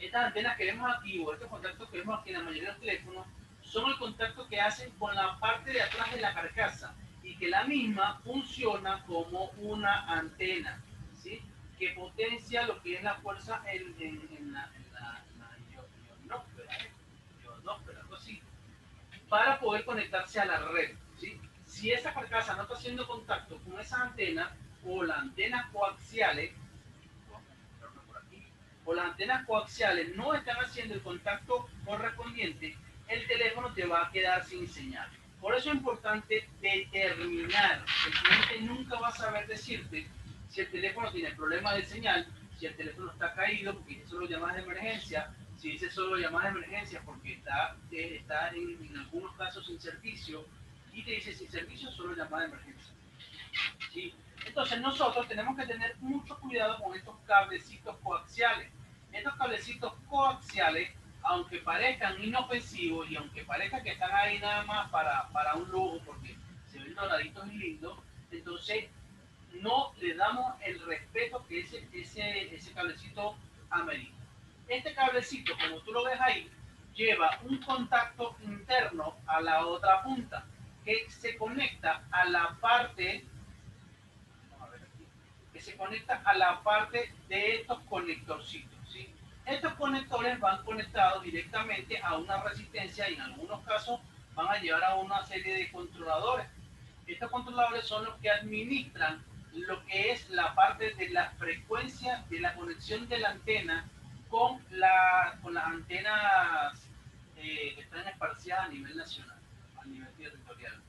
[SPEAKER 1] estas antenas que vemos aquí o estos contactos que vemos aquí en la mayoría de los teléfonos son el contacto que hacen con la parte de atrás de la carcasa y que la misma funciona como una antena, ¿sí? que potencia lo que es la fuerza en, la, así, para poder conectarse a la red. ¿sí? Si esa carcasa no está haciendo contacto con esa antena o las antenas coaxiales,
[SPEAKER 2] oh,
[SPEAKER 1] o las antenas coaxiales no están haciendo el contacto correspondiente, el teléfono te va a quedar sin señal. Por eso es importante determinar. El cliente nunca va a saber decirte si el teléfono tiene problemas de señal, si el teléfono está caído porque dice solo llamadas de emergencia, si dice solo llamadas de emergencia porque está, eh, está en, algunos casos sin servicio, y te dice sin servicio solo llamada de emergencia. Entonces nosotros tenemos que tener mucho cuidado con estos cablecitos coaxiales. Estos cablecitos coaxiales aunque parezcan inofensivos y aunque parezca que están ahí nada más para, para un lujo, porque se ven doraditos y lindos, entonces no le damos el respeto que ese, ese, ese cablecito amerita. Este cablecito, como tú lo ves ahí, lleva un contacto interno a la otra punta que se conecta a la parte que se conecta a la parte de estos conectorcitos. Estos conectores van conectados directamente a una resistencia y en algunos casos van a llevar a una serie de controladores. Estos controladores son los que administran lo que es la parte de la frecuencia de la conexión de la antena con, la, con las antenas eh, que están esparcidas a nivel nacional, a nivel territorial,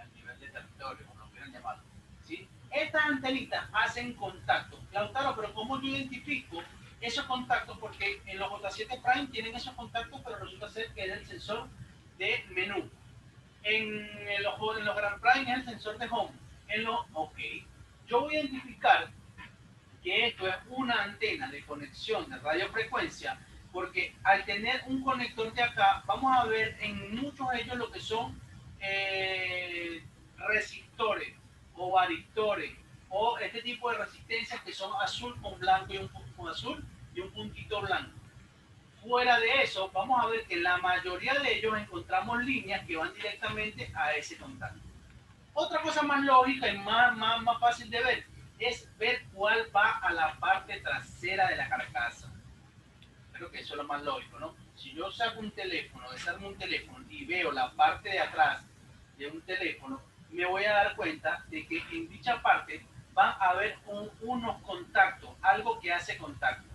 [SPEAKER 1] a nivel de territorio, como lo quieran llamar. Estas antenitas hacen contacto. Lautaro, pero ¿cómo yo identifico esos contactos porque en los J7 Prime tienen esos contactos, pero resulta ser que es el sensor de menú. En, los, en los Grand Prime es el sensor de home. En los, ok, yo voy a identificar que esto es una antena de conexión de radiofrecuencia, porque al tener un conector de acá, vamos a ver en muchos de ellos lo que son eh, resistores o varistores o este tipo de resistencias que son azul con blanco y un con azul y un puntito blanco. Fuera de eso, vamos a ver que la mayoría de ellos encontramos líneas que van directamente a ese contacto. Otra cosa más lógica y más, más, más fácil de ver es ver cuál va a la parte trasera de la carcasa. Creo que eso es lo más lógico, ¿no? Si yo saco un teléfono, desarmo un teléfono y veo la parte de atrás de un teléfono, me voy a dar cuenta de que en dicha parte va a haber unos contactos, algo que hace contacto.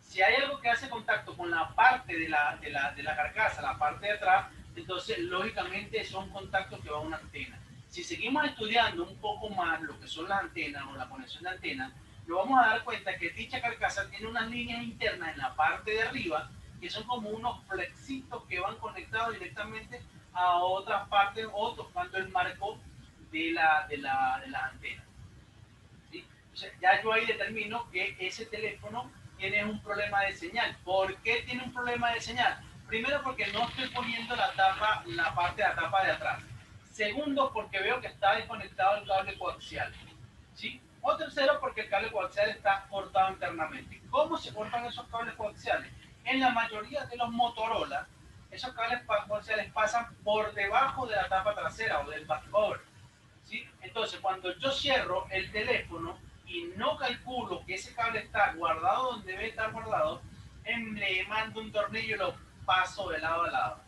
[SPEAKER 1] Si hay algo que hace contacto con la parte de la, de la, carcasa, la parte de atrás, entonces lógicamente son contactos que va a una antena. Si seguimos estudiando un poco más lo que son las antenas o la conexión de antenas, nos vamos a dar cuenta que dicha carcasa tiene unas líneas internas en la parte de arriba que son como unos flexitos que van conectados directamente a otras partes, otros, cuando el marco de, la, de, la, de las antenas ya yo ahí determino que ese teléfono tiene un problema de señal. ¿Por qué tiene un problema de señal? Primero, porque no estoy poniendo la tapa, la parte de la tapa de atrás. Segundo, porque veo que está desconectado el cable coaxial. ¿Sí? O tercero, porque el cable coaxial está cortado internamente. ¿Cómo se cortan esos cables coaxiales? En la mayoría de los Motorola, esos cables coaxiales pasan por debajo de la tapa trasera o del backboard. ¿Sí? Entonces, cuando yo cierro el teléfono, y no calculo que ese cable está guardado donde debe estar guardado, em, le mando un tornillo y lo paso de lado a lado.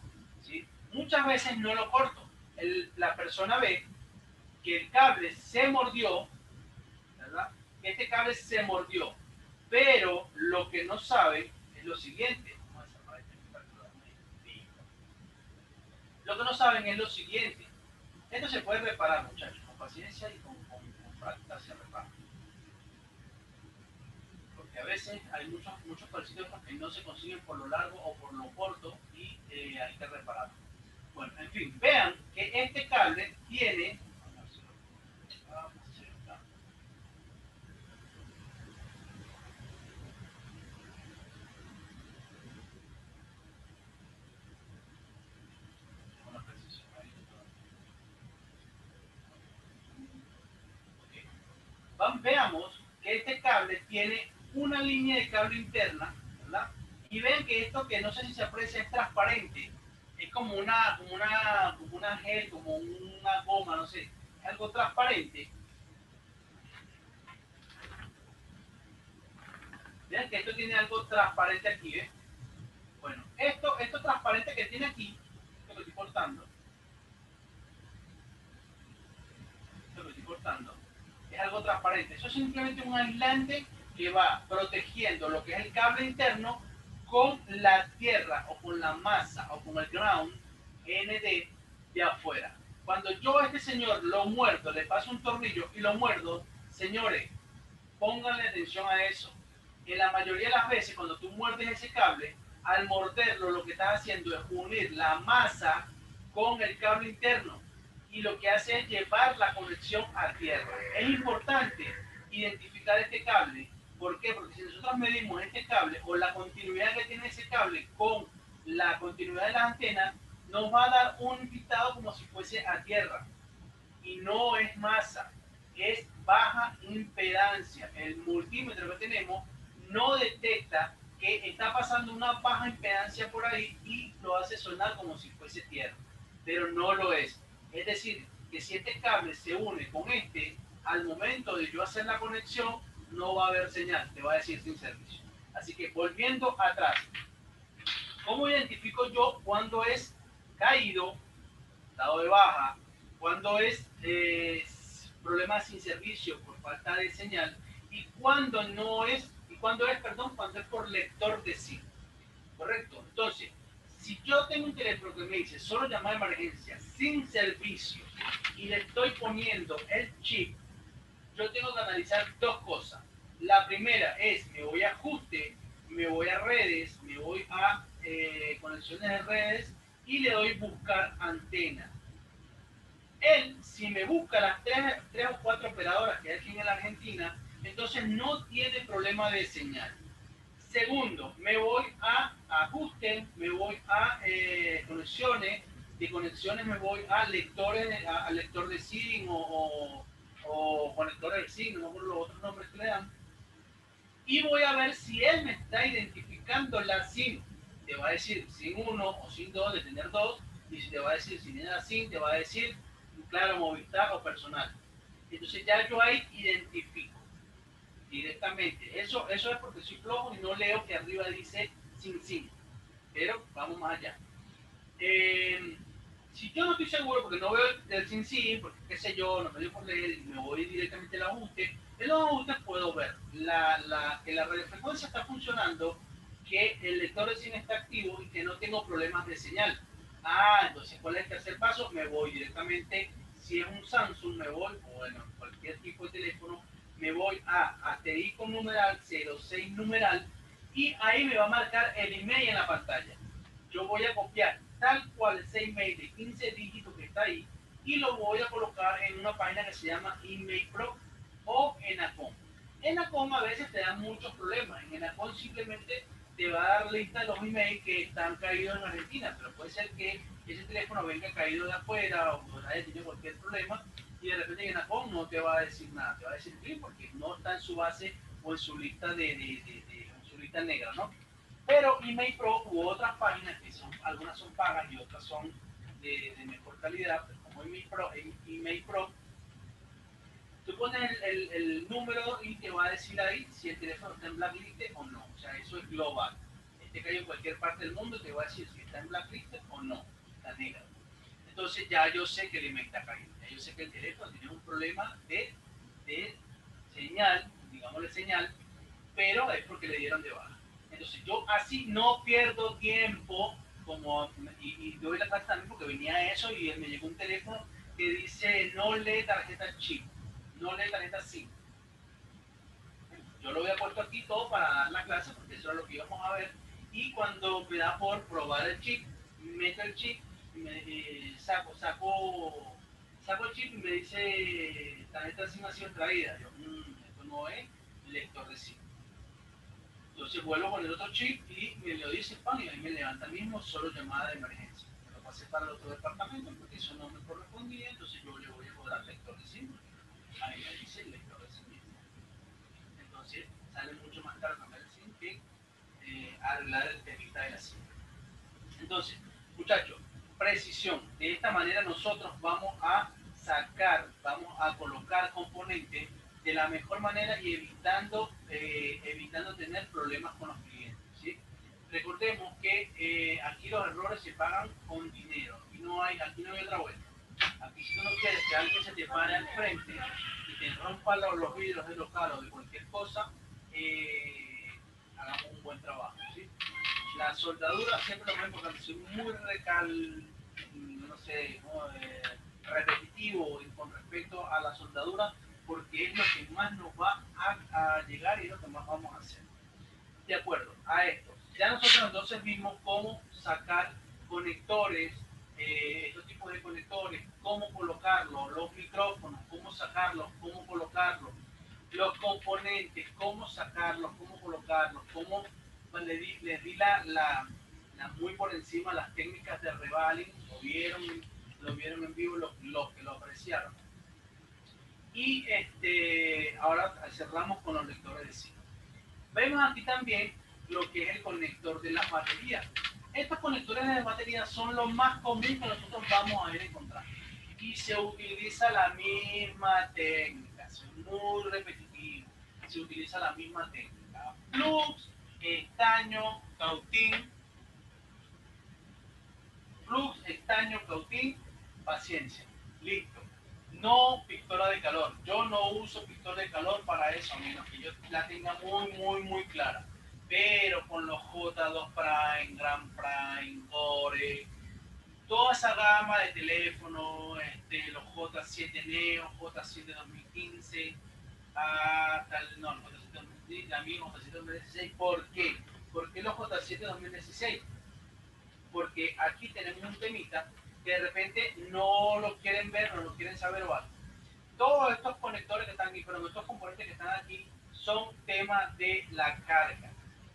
[SPEAKER 1] ¿sí? Muchas veces no lo corto. la persona ve que el cable se mordió, ¿verdad? Este cable se mordió, pero lo que no sabe es lo siguiente. Lo que no saben es lo siguiente. Esto se puede reparar, muchachos, con paciencia y con, práctica veces hay muchos, muchos parásitos que no se consiguen por lo largo o por lo corto y eh, hay que repararlo. Bueno, en fin, vean que este cable tiene veamos que este cable tiene una línea de cable interna, ¿verdad? Y ven que esto que no sé si se aprecia es transparente, es como una, como una, como una gel, como una goma, no sé, algo transparente. Vean que esto tiene algo transparente aquí, ¿ves? ¿eh? Bueno, esto, esto transparente que tiene aquí, esto lo estoy cortando, esto lo estoy cortando, es algo transparente. Eso es simplemente un aislante que va protegiendo lo que es el cable interno con la tierra o con la masa o con el ground ND de afuera. Cuando yo a este señor lo muerdo, le paso un tornillo y lo muerdo, señores, pónganle atención a eso. Que la mayoría de las veces cuando tú muerdes ese cable, al morderlo lo que estás haciendo es unir la masa con el cable interno y lo que hace es llevar la conexión a tierra. Es importante identificar este cable ¿Por qué? Porque si nosotros medimos este cable o la continuidad que tiene ese cable con la continuidad de las antenas, nos va a dar un quitado como si fuese a tierra. Y no es masa, es baja impedancia. El multímetro que tenemos no detecta que está pasando una baja impedancia por ahí y lo hace sonar como si fuese tierra, pero no lo es. Es decir, que si este cable se une con este, al momento de yo hacer la conexión, no va a haber señal, te va a decir sin servicio. Así que volviendo atrás, ¿cómo identifico yo cuando es caído, dado de baja, cuando es eh, problema sin servicio por falta de señal y cuando no es, y cuando es, perdón, cuando es por lector de sí? ¿Correcto? Entonces, si yo tengo un teléfono que me dice solo llamar de emergencia sin servicio y le estoy poniendo el chip yo tengo que analizar dos cosas. La primera es, me voy a ajuste, me voy a redes, me voy a eh, conexiones de redes y le doy buscar antena. Él, si me busca las tres, tres o cuatro operadoras que hay aquí en la Argentina, entonces no tiene problema de señal. Segundo, me voy a ajuste, me voy a eh, conexiones, de conexiones me voy a lectores, al lector de Siri o o conectores del signo, o los otros nombres que le dan, y voy a ver si él me está identificando la SIM. Te va a decir sin uno o sin dos de tener dos y si te va a decir sin nada sin, te va a decir claro Movistar o personal. Entonces ya yo ahí identifico directamente. Eso, eso es porque soy flojo y no leo que arriba dice sin sin. Pero vamos más allá. Eh, si yo no estoy seguro porque no veo el sin sí, porque qué sé yo, no me dio leer y me voy directamente al ajuste. en los ajustes puedo ver la, la, que la radiofrecuencia está funcionando, que el lector de cine está activo y que no tengo problemas de señal. Ah, entonces, ¿cuál es el tercer paso? Me voy directamente, si es un Samsung, me voy, o bueno, cualquier tipo de teléfono, me voy a asterisco numeral 06 numeral y ahí me va a marcar el email en la pantalla. Yo voy a copiar tal cual ese email de 15 dígitos que está ahí y lo voy a colocar en una página que se llama Email Pro o Enacom. Enacom a veces te da muchos problemas. En Enacom simplemente te va a dar lista de los emails que están caídos en Argentina, pero puede ser que ese teléfono venga caído de afuera o haya tenido cualquier problema y de repente Enacom no te va a decir nada, te va a decir que porque no está en su base o en su lista de, de, de, en su lista negra, ¿no? Pero Email Pro u otras páginas que son, algunas son pagas y otras son de, mejor calidad, como Email Pro, em, Pro, tú pones el, número y te va a decir ahí si el teléfono está en blacklist o no. O sea, eso es global. Este cae en cualquier parte del mundo te va a decir si está en blacklist o no, está negro. Entonces ya yo sé que el email está caído. Ya yo sé que el teléfono tiene un problema de, de señal, digámosle señal, pero es porque le dieron de baja. Entonces yo así no pierdo tiempo, como, y, doy la clase también porque venía eso y me llegó un teléfono que dice no lee tarjeta chip, no lee tarjeta SIM. Yo lo voy a puesto aquí todo para dar la clase porque eso era lo que íbamos a ver. Y cuando me da por probar el chip, meto el chip, me, eh, saco, saco, saco el chip y me dice tarjeta SIM ha sido traída. Yo, mmm, esto no es lector de SIM. Entonces vuelvo con el otro chip y me lo dice pan y ahí me levanta mismo solo llamada de emergencia. Me lo pasé para el otro departamento porque eso no me correspondía, entonces yo le voy a cobrar lector de símbolos. Ahí me dice el lector de Entonces sale mucho más caro cambiar el SIM que eh, arreglar el temita de la SIM. Entonces, muchachos, precisión. De esta manera nosotros vamos a sacar, vamos a colocar componentes de la mejor manera y evitando, eh, evitando tener problemas con los clientes. ¿sí? Recordemos que eh, aquí los errores se pagan con dinero. Aquí no hay, aquí no hay otra vuelta. Aquí si tú no quieres que alguien se te pare al frente y te rompa los, los vidrios de los o de cualquier cosa, eh, hagamos un buen trabajo. ¿sí? La soldadura siempre lo más importante, Es muy recal, no sé, repetitivo con respecto a la soldadura porque es lo que más nos va a, llegar y es lo que más vamos a hacer. De acuerdo a esto, ya nosotros entonces vimos cómo sacar conectores, eh, estos tipos de conectores, cómo colocarlos, los micrófonos, cómo sacarlos, cómo colocarlos, los componentes, cómo sacarlos, cómo colocarlos, cómo pues, les di la, muy por encima las técnicas de revaling, lo vieron, lo vieron en vivo los que lo apreciaron y este, ahora cerramos con los lectores de ciclo. Vemos aquí también lo que es el conector de las baterías. Estos conectores de baterías son los más comunes que nosotros vamos a ir encontrando. Y se utiliza la misma técnica, es muy repetitivo. Se utiliza la misma técnica. Flux, estaño, cautín. Flux, estaño, cautín, paciencia. Listo no pistola de calor. Yo no uso pistola de calor para eso, a menos que yo la tenga muy, muy, muy clara. Pero con los J2 Prime, Grand Prime, Core, toda esa gama de teléfono, este, los J7 Neo, J7 2015, a tal, no, los J7 también J7 2016. ¿Por qué? ¿Por qué los J7 2016? Porque aquí tenemos un temita que de repente no lo quieren ver no lo quieren saber o algo. Todos estos conectores que están aquí, pero estos componentes que están aquí son temas de la carga.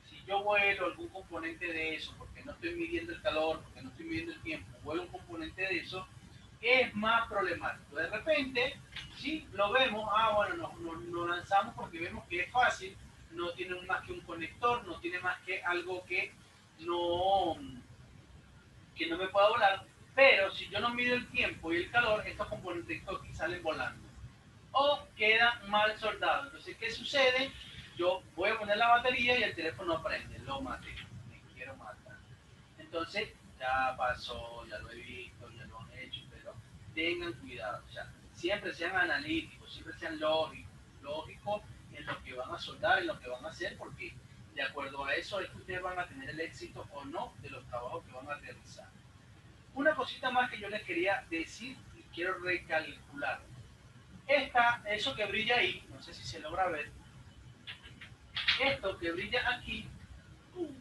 [SPEAKER 1] Si yo vuelo algún componente de eso, porque no estoy midiendo el calor, porque no estoy midiendo el tiempo, vuelo un componente de eso, es más problemático. De repente, si lo vemos, ah, bueno, nos, lanzamos porque vemos que es fácil, no tiene más que un conector, no tiene más que algo que no, que no me pueda volar, pero si yo no mido el tiempo y el calor, estos componentes aquí salen volando. O queda mal soldado. Entonces, ¿qué sucede? Yo voy a poner la batería y el teléfono prende. Lo maté. Me quiero matar. Entonces, ya pasó, ya lo he visto, ya lo han hecho, pero tengan cuidado. siempre sean analíticos, siempre sean lógicos, lógicos en lo que van a soldar, en lo que van a hacer, porque de acuerdo a eso es que ustedes van a tener el éxito o no de los trabajos que van a realizar. Una cosita más que yo les quería decir y quiero recalcular. Esta, eso que brilla ahí, no sé si se logra ver, esto que brilla aquí, uh,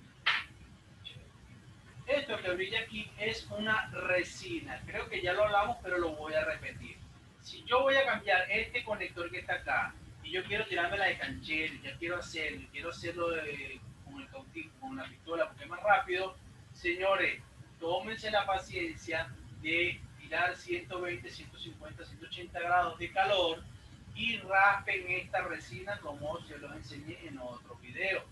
[SPEAKER 1] esto que brilla aquí es una resina. Creo que ya lo hablamos, pero lo voy a repetir. Si yo voy a cambiar este conector que está acá, y yo quiero tirarme la de canchero, ya quiero hacerlo, quiero hacerlo con el con la pistola, porque es más rápido, señores, tómense la paciencia de tirar 120, 150, 180 grados de calor y raspen esta resina como se los enseñé en otro video.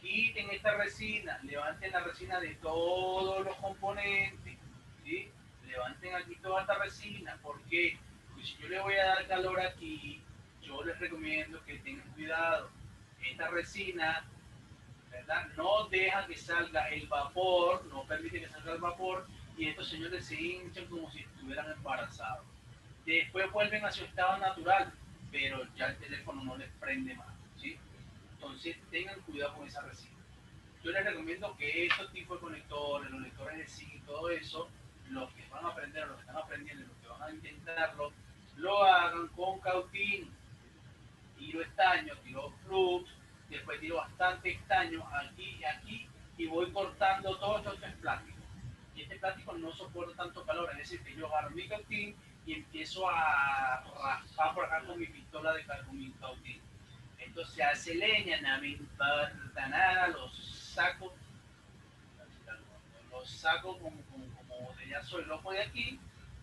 [SPEAKER 1] Quiten esta resina, levanten la resina de todos los componentes, ¿sí? levanten aquí toda esta resina, porque si yo le voy a dar calor aquí, yo les recomiendo que tengan cuidado. Esta resina no deja que salga el vapor, no permite que salga el vapor y estos señores se hinchan como si estuvieran embarazados. Después vuelven a su estado natural, pero ya el teléfono no les prende más. Entonces tengan cuidado con esa resina. Yo les recomiendo que estos tipos de conectores, los lectores de SIG y todo eso, los que van a aprender, los que están aprendiendo, los que van a intentarlo, lo hagan con cautín, tiro estaño, tiro flux, después tiro bastante estaño aquí y aquí y voy cortando todos estos tres plásticos. Y este plástico no soporta tanto calor, es decir, que yo agarro mi cautín y empiezo a raspar por acá con mi pistola de carbón cautín. Entonces se hace leña, no me importa nada, los saco, los saco como, como, como botellazo el loco de aquí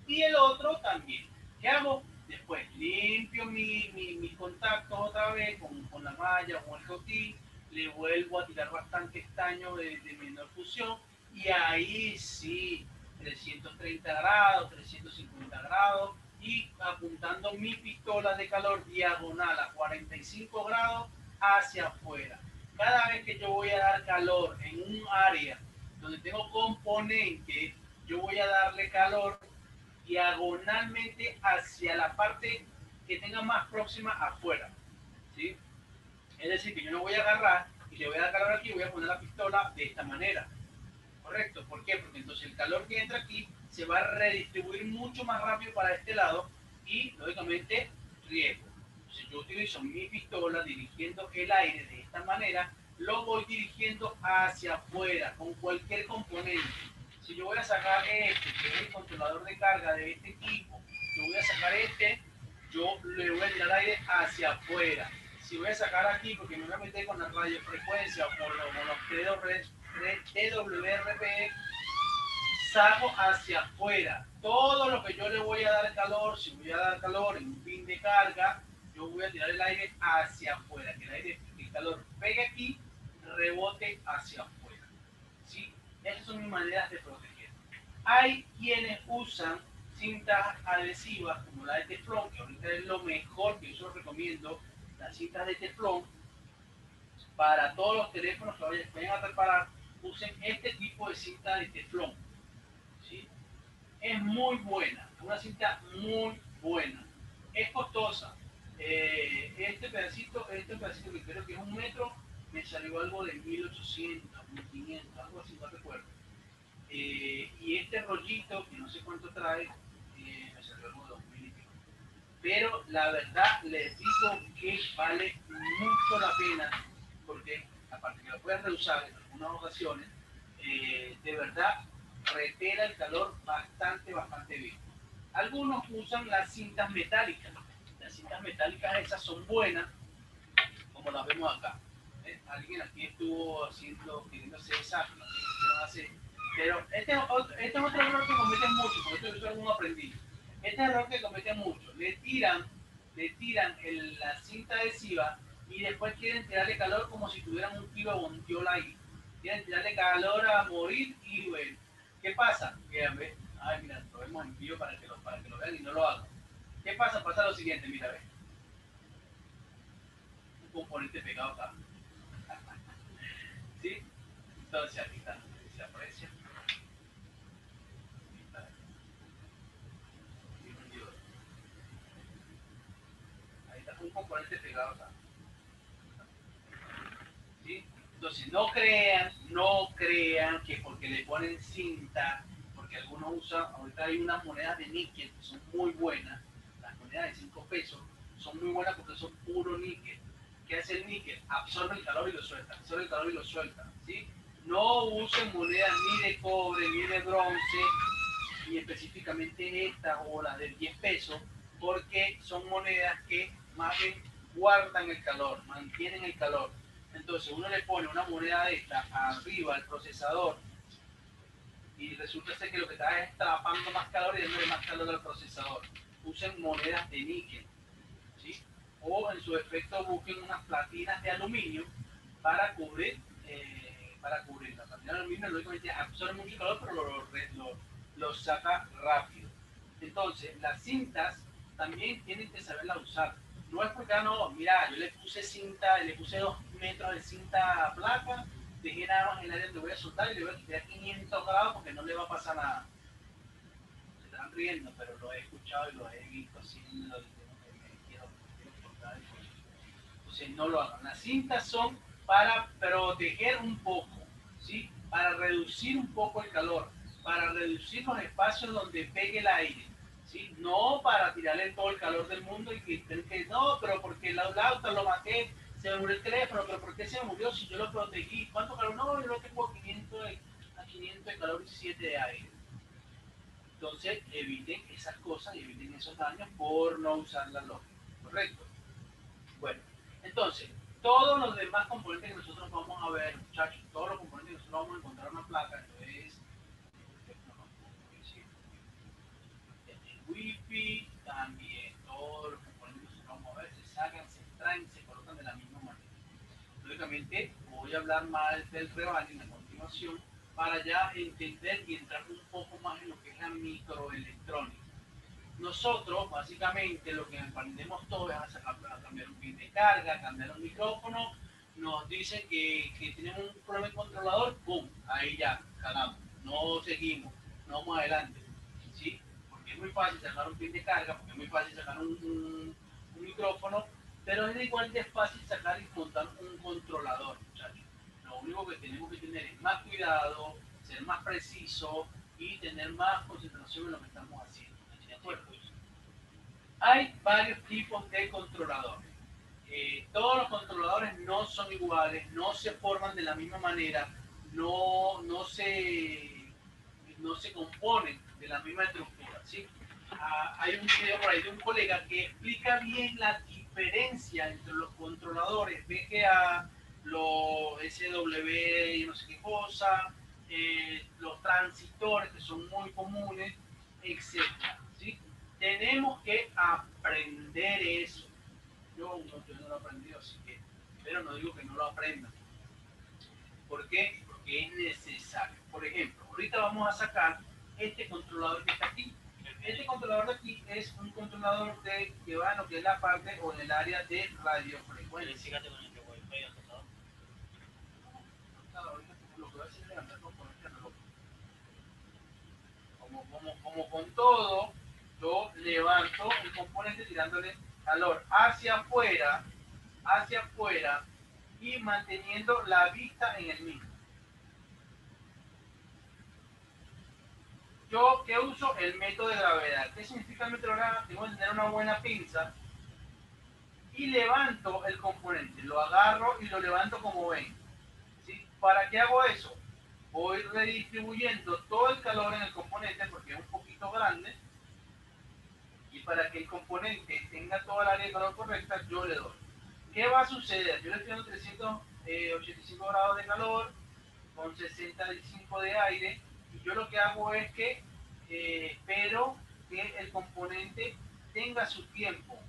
[SPEAKER 1] y el otro también. ¿Qué hago? Después limpio mi, mis contactos otra vez con, la malla o el cotín, le vuelvo a tirar bastante estaño de, de menor fusión y ahí sí, 330 grados, 350 grados y apuntando mi pistola de calor diagonal a 45 grados hacia afuera. Cada vez que yo voy a dar calor en un área donde tengo componente, yo voy a darle calor diagonalmente hacia la parte que tenga más próxima afuera. ¿sí? Es decir, que yo no voy a agarrar y le voy a dar calor aquí y voy a poner la pistola de esta manera. ¿Correcto? ¿Por qué? Porque entonces el calor que entra aquí se va a redistribuir mucho más rápido para este lado y, lógicamente, riesgo. Si yo utilizo mi pistola dirigiendo el aire de esta manera, lo voy dirigiendo hacia afuera con cualquier componente. Si yo voy a sacar este, que es el controlador de carga de este equipo, yo voy a sacar este, yo le voy a tirar aire hacia afuera. Si voy a sacar aquí, porque me voy a meter con la radiofrecuencia o con los, TWRP, saco hacia afuera. Todo lo que yo le voy a dar calor, si voy a dar calor en un pin de carga, yo voy a tirar el aire hacia afuera, que el calor pegue aquí, rebote hacia afuera maneras de proteger. Hay quienes usan cintas adhesivas como la de teflón, que ahorita es lo mejor que yo recomiendo, las cintas de teflón, para todos los teléfonos que vayan a preparar, usen este tipo de cinta de teflón. ¿sí? Es muy buena, una cinta muy buena. Es costosa. Eh, este pedacito, este pedacito que creo que es un metro, me salió algo de 1800, 1500, algo así, no recuerdo eh, y este rollito, que no sé cuánto trae, eh, me salió como dos mil Pero la verdad les digo que vale mucho la pena, porque aparte que lo puedes reusar en algunas ocasiones, eh, de verdad retera el calor bastante, bastante bien. Algunos usan las cintas metálicas. Las cintas metálicas esas son buenas, como las vemos acá. Alguien aquí estuvo haciendo, pidiéndose hacer lo no pero este, este, es otro error que cometen muchos por eso yo soy un aprendiz. Este error que cometen mucho, le tiran, le tiran la cinta adhesiva y después quieren tirarle calor como si tuvieran un kilo de bondiola ahí. Quieren tirarle calor a morir y bueno. ¿Qué pasa? Miren ve. Ay, mira, lo vemos en vídeo para que lo, para que lo vean y no lo hagan. ¿Qué pasa? Pasa lo siguiente, mira, ve. Un componente pegado acá. *laughs* ¿Sí? Entonces aquí está. componente pegado acá. Entonces, no crean, no crean que porque le ponen cinta, porque algunos usan, ahorita hay unas monedas de níquel que son muy buenas, las monedas de 5 pesos son muy buenas porque son puro níquel. ¿Qué hace el níquel? Absorbe el calor y lo suelta, absorbe el calor y lo suelta, No usen monedas ni de cobre, ni de bronce, Ni específicamente esta o las de 10 pesos, porque son monedas que más bien guardan el calor, mantienen el calor. Entonces uno le pone una moneda de esta arriba al procesador y resulta ser que lo que está es tapando más calor y dándole más calor al procesador. Usen monedas de níquel, O en su efecto busquen unas platinas de aluminio para cubrir, eh, para cubrir. La platina de aluminio lógicamente absorbe mucho calor, pero lo saca rápido. Entonces, las cintas también tienen que saberla usar no es porque, ah, no, mira, yo le puse cinta, le puse dos metros de cinta placa, dejé nada más el área te voy a soltar y le voy a quitar 500 grados porque no le va a pasar nada. Se están riendo, pero lo he escuchado y lo he visto así que quiero, pues, Entonces no lo hagan. Las cintas son para proteger un poco, ¿sí? Para reducir un poco el calor, para reducir los espacios donde pegue el aire no para tirarle todo el calor del mundo y que no, pero porque el auto lo maté, se me murió el teléfono, pero ¿por qué se me murió si yo lo protegí? ¿Cuánto calor? No, yo lo tengo a 500 de, calor y 7 de aire. Entonces, eviten esas cosas, y eviten esos daños por no usar la lógica, ¿correcto? Bueno, entonces, todos los demás componentes que nosotros vamos a ver, muchachos, todos los componentes que nosotros vamos a encontrar en la placa, también todos los componentes se van a mover, se sacan, se extraen, se colocan de la misma manera. Lógicamente, voy a hablar más del en la continuación para ya entender y entrar un poco más en lo que es la microelectrónica. Nosotros, básicamente, lo que aprendemos todo es a cambiar un pin de carga, cambiar un micrófono. Nos dicen que, que tenemos un problema en controlador, boom Ahí ya, cagamos. No seguimos, no vamos adelante muy fácil sacar un pin de carga, porque es muy fácil sacar un, micrófono, pero es igual de fácil sacar y montar un controlador, Lo único que tenemos que tener es más cuidado, ser más preciso y tener más concentración en lo que estamos haciendo. Hay varios tipos de controladores. Eh, todos los controladores no son iguales, no se forman de la misma manera, no, no, se, no se componen de la misma estructura ¿sí? Ah, hay un video por ahí de un colega que explica bien la diferencia entre los controladores BGA, los SW y no sé qué cosa, eh, los transistores que son muy comunes, etc. ¿sí? Tenemos que aprender eso. Yo, no, lo he aprendido, así que, pero no digo que no lo aprendan. ¿Por qué? Porque es necesario. Por ejemplo, ahorita vamos a sacar este controlador que está aquí. Este controlador de aquí es un controlador de que va en lo que es la parte o en el área de radiofrecuencia. con que voy a Como, como con todo, yo levanto el componente tirándole calor hacia afuera, hacia afuera y manteniendo la vista en el mismo. Yo, ¿qué uso? El método de gravedad. ¿Qué significa el método de gravedad? Tengo que tener una buena pinza y levanto el componente. Lo agarro y lo levanto como ven. ¿Para qué hago eso? Voy redistribuyendo todo el calor en el componente porque es un poquito grande. Y para que el componente tenga toda la área de calor correcta, yo le doy. ¿Qué va a suceder? Yo le estoy dando 385 eh, grados de calor con 65 de aire yo lo que hago es que eh, espero que el componente tenga su tiempo.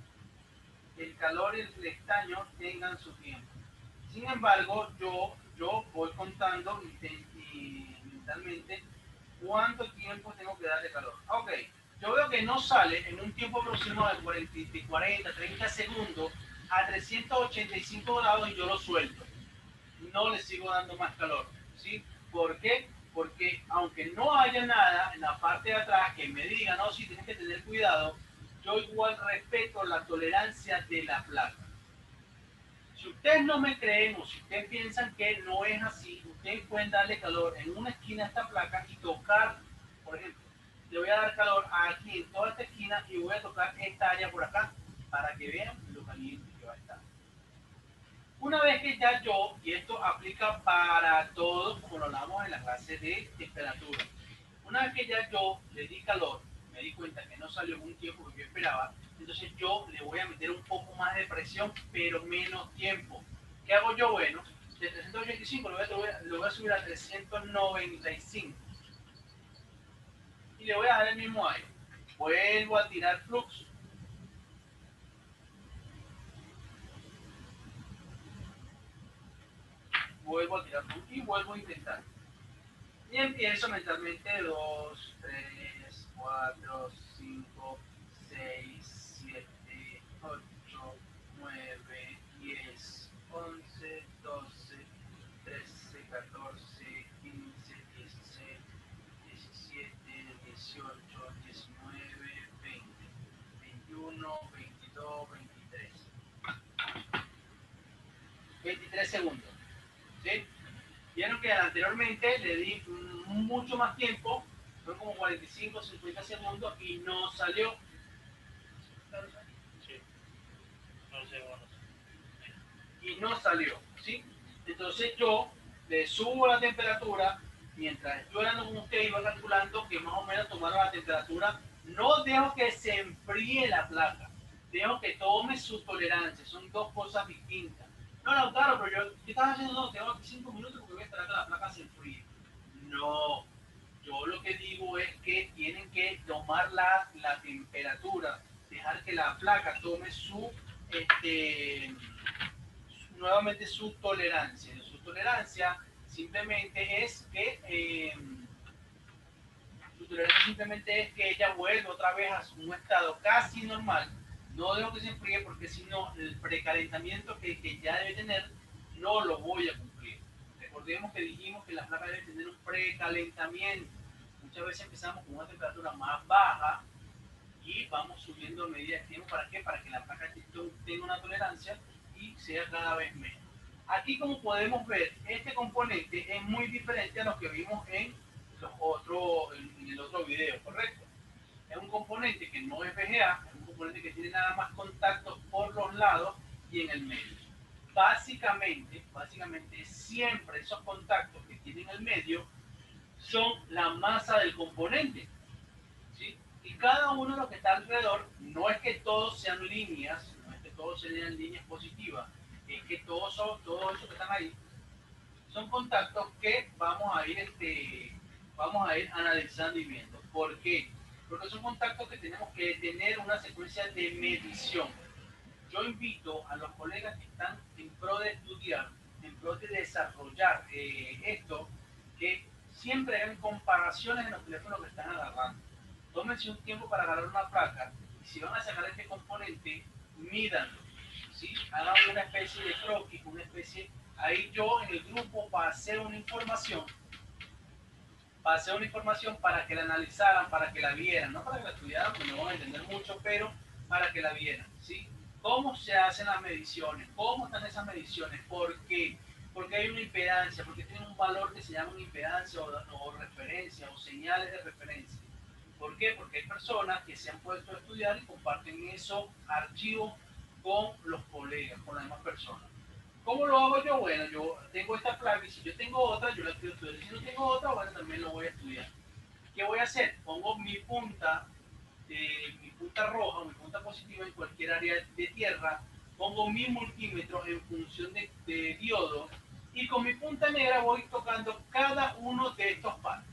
[SPEAKER 1] El calor y el estaño tengan su tiempo. Sin embargo, yo, yo voy contando mentalmente cuánto tiempo tengo que darle calor. Ok, yo veo que no sale en un tiempo aproximado de 40, 40 30 segundos a 385 grados y yo lo suelto. No le sigo dando más calor. ¿sí? ¿Por qué? porque aunque no haya nada en la parte de atrás que me diga, no, sí, tienes que tener cuidado, yo igual respeto la tolerancia de la placa. Si ustedes no me creen o si ustedes piensan que no es así, ustedes pueden darle calor en una esquina a esta placa y tocar, por ejemplo, le voy a dar calor aquí en toda esta esquina y voy a tocar esta área por acá para que vean una vez que ya yo, y esto aplica para todos, como lo hablamos en la clase de temperatura, una vez que ya yo le di calor, me di cuenta que no salió un tiempo que yo esperaba, entonces yo le voy a meter un poco más de presión, pero menos tiempo. ¿Qué hago yo? Bueno, de 385 lo voy, a, lo voy a subir a 395 y le voy a dar el mismo aire. Vuelvo a tirar flux vuelvo a tirar y vuelvo a intentar. Y empiezo mentalmente 2, 3, 4, 5, 6, 7, 8, 9, 10, 11, 12, 13, 14, 15, 16, 17, 18, 19, 20, 21, 22, 23. 23 segundos. Vieron que anteriormente le di mucho más tiempo, fue como 45, 50 segundos y no salió. Y no salió, ¿sí? Entonces yo le subo la temperatura, mientras yo era con usted iba calculando que más o menos tomaron la temperatura, no dejo que se enfríe la placa, dejo que tome su tolerancia, son dos cosas distintas.
[SPEAKER 2] No, no, claro, pero
[SPEAKER 1] yo, ¿qué estás haciendo, no, tengo cinco minutos porque voy a estar acá, la placa se enfría. No, yo lo que digo es que tienen que tomar la, la temperatura, dejar que la placa tome su, este, nuevamente su tolerancia. Su tolerancia simplemente es que... Eh, su tolerancia simplemente es que ella vuelve otra vez a un estado casi normal, no lo que se enfríe porque si no, el precalentamiento que, que, ya debe tener no lo voy a cumplir. Recordemos que dijimos que la placa debe tener un precalentamiento. Muchas veces empezamos con una temperatura más baja y vamos subiendo a medida tiempo. ¿Para qué? Para que la placa tenga una tolerancia y sea cada vez menos. Aquí, como podemos ver, este componente es muy diferente a lo que vimos en, otro, en el otro video, ¿correcto? Es un componente que no es VGA, que tiene nada más contactos por los lados y en el medio. Básicamente, básicamente siempre esos contactos que tienen en el medio son la masa del componente. ¿sí? Y cada uno de los que está alrededor, no es que todos sean líneas, no es que todos sean líneas positivas, es que todos son, todos esos que están ahí, son contactos que vamos a ir, este, vamos a ir analizando y viendo. ¿Por qué? porque es un contacto que tenemos que tener una secuencia de medición. Yo invito a los colegas que están en pro de estudiar, en pro de desarrollar eh, esto, que siempre hagan comparaciones en los teléfonos que están agarrando. Tómense un tiempo para agarrar una placa y si van a sacar este componente, mídanlo. ¿sí? Hagan una especie de croquis, una especie... Ahí yo en el grupo hacer una información pasé una información para que la analizaran, para que la vieran, no para que la estudiaran, porque no van a entender mucho, pero para que la vieran, ¿sí? ¿Cómo se hacen las mediciones? ¿Cómo están esas mediciones? ¿Por qué? Porque hay una impedancia, porque tiene un valor que se llama una impedancia o, o referencia o señales de referencia. ¿Por qué? Porque hay personas que se han puesto a estudiar y comparten esos archivos con los colegas, con las demás personas. ¿Cómo lo hago yo? Bueno, yo tengo esta placa y si yo tengo otra, yo la estudiar. Si no tengo otra, bueno, también lo voy a estudiar. ¿Qué voy a hacer? Pongo mi punta, eh, mi punta roja, mi punta positiva en cualquier área de tierra. Pongo mi multímetro en función de, diodo y con mi punta negra voy tocando cada uno de estos pares.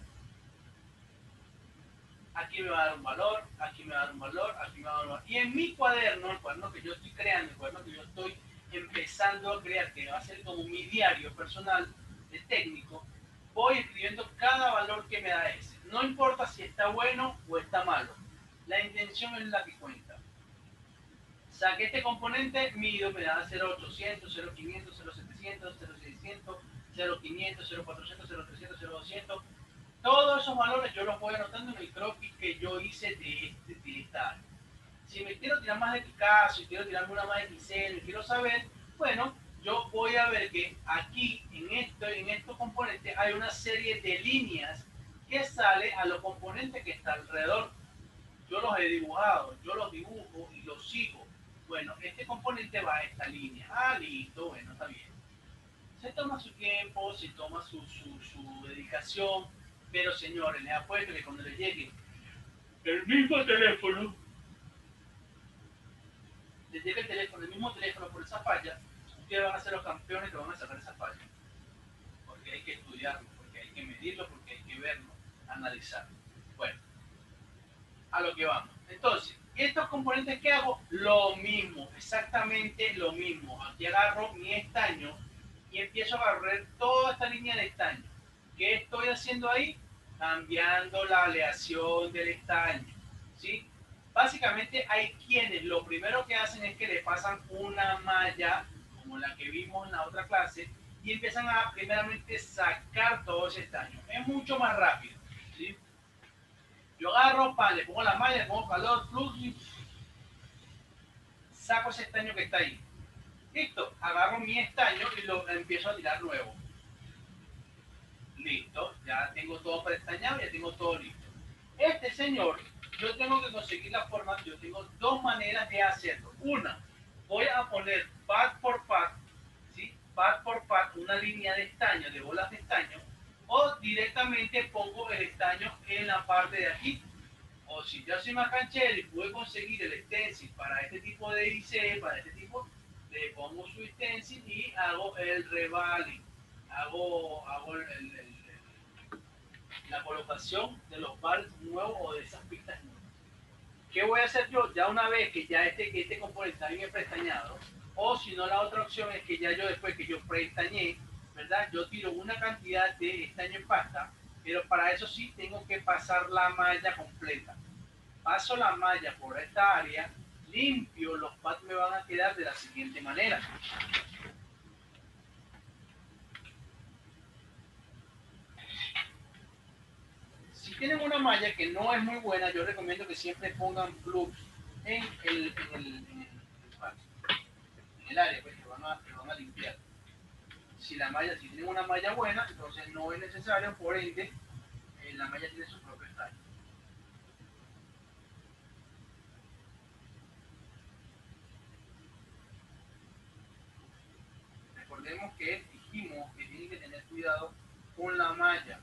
[SPEAKER 1] Aquí me va a dar un valor, aquí me va a dar un valor, aquí me va a dar un valor. Y en mi cuaderno, el cuaderno que yo estoy creando, el cuaderno que yo estoy empezando a crear, que va a ser como mi diario personal de técnico, voy escribiendo cada valor que me da ese. No importa si está bueno o está malo. La intención es la que cuenta. Saqué este componente, mido, me da 0800, 0500, 0700, 0600, 0500, 0400, 0300, 0200. Todos esos valores yo los voy anotando en el croquis que yo hice de, este, de esta área si me quiero tirar más de caso si quiero tirarme una más de quiero saber, bueno, yo voy a ver que aquí en esto, en estos componentes hay una serie de líneas que sale a los componentes que está alrededor. Yo los he dibujado, yo los dibujo y los sigo. Bueno, este componente va a esta línea. Ah, listo, bueno, está bien. Se toma su tiempo, se toma su, su, su dedicación, pero señores, les apuesto que cuando les llegue el mismo teléfono, el teléfono, el mismo teléfono por esa falla, ustedes van a ser los campeones que van a sacar esa falla. Porque hay que estudiarlo, porque hay que medirlo, porque hay que verlo, analizarlo. Bueno, a lo que vamos. Entonces, estos componentes que hago, lo mismo, exactamente lo mismo. Aquí agarro mi estaño y empiezo a barrer toda esta línea de estaño. ¿Qué estoy haciendo ahí? Cambiando la aleación del estaño. ¿Sí? Básicamente hay quienes lo primero que hacen es que le pasan una malla, como la que vimos en la otra clase, y empiezan a primeramente sacar todo ese estaño. Es mucho más rápido. Yo agarro, pan, le pongo la malla, le pongo calor, plus, saco ese estaño que está ahí. Listo, agarro mi estaño y lo empiezo a tirar nuevo. Listo, ya tengo todo preestañado, ya tengo todo listo. Este señor yo tengo que conseguir la forma, yo tengo dos maneras de hacerlo. Una, voy a poner pad por pad, ¿sí? pad por pad, una línea de estaño, de bolas de estaño, o directamente pongo el estaño en la parte de aquí. O si yo soy más canchero y conseguir el stencil para este tipo de IC, para este tipo, le pongo su stencil y hago el revaling, hago, el la colocación de los bars nuevos o de esas pistas nuevas. ¿Qué voy a hacer yo? Ya una vez que ya este, que este componente está bien prestañado, o si no, la otra opción es que ya yo después que yo prestañé, ¿verdad? Yo tiro una cantidad de estaño en pasta, pero para eso sí tengo que pasar la malla completa. Paso la malla por esta área, limpio, los pads me van a quedar de la siguiente manera. si tienen una malla que no es muy buena, yo recomiendo que siempre pongan plugs en el, en el, área, pues que van, a, limpiar. Si la malla, si tienen una malla buena, entonces no es necesario, por ende, eh, la malla tiene su propio estadio. Recordemos que dijimos que tienen que tener cuidado con la malla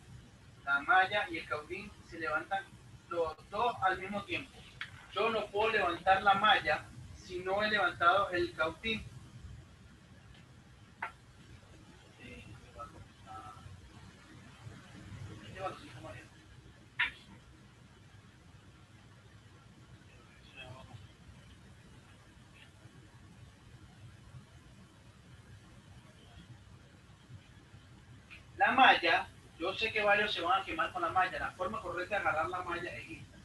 [SPEAKER 1] la malla y el caudín se levantan los dos al mismo tiempo. Yo no puedo levantar la malla si no he levantado el caudín. La malla yo sé que varios se van a quemar con la malla. La forma correcta de agarrar la malla es esta.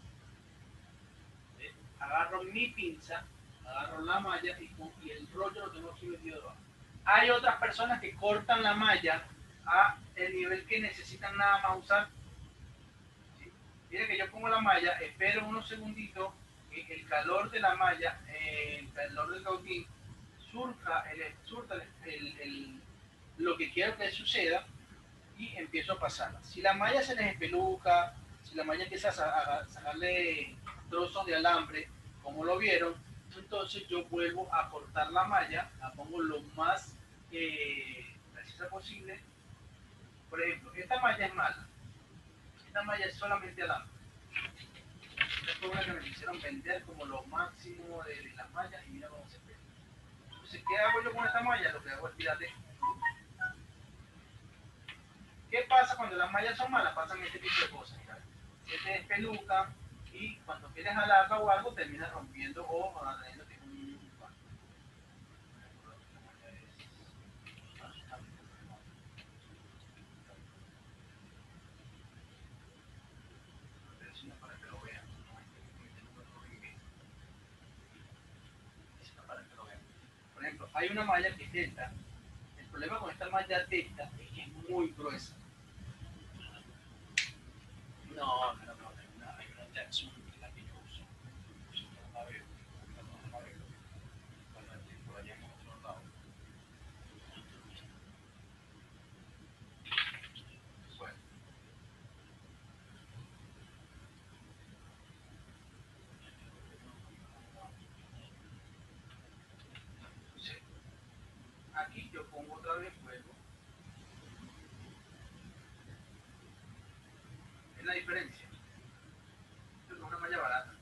[SPEAKER 1] Eh, agarro mi pinza, agarro la malla y, el rollo lo tengo aquí metido Hay otras personas que cortan la malla a el nivel que necesitan nada más usar. Mira que yo pongo la malla, espero unos segunditos que el calor de la malla, el calor del cautín, surja, lo que quiero que suceda y empiezo a pasarla. Si la malla se les espeluca, si la malla empieza a sacarle trozos de alambre, como lo vieron, entonces yo vuelvo a cortar la malla, la pongo lo más eh, precisa posible. Por ejemplo, esta malla es mala. Esta malla es solamente alambre. es una que me quisieron vender como lo máximo de, la las y mira cómo se ve. Entonces, ¿qué hago yo con esta malla? Lo que hago es tirarle ¿Qué pasa cuando las mallas son malas? Pasan este tipo de cosas. Este Se te despeluca y cuando quieres larga o algo termina rompiendo o atrayendo
[SPEAKER 2] un Por ejemplo, hay una malla que es
[SPEAKER 1] delta. El problema con esta malla delta es que es muy gruesa. No, no, no, la violeta azul es la que yo uso. Uso una vez, una vez, una vez, por allá en otro lado. Bueno. Sí. Aquí yo pongo otra vez fuego. diferencia. una malla barata.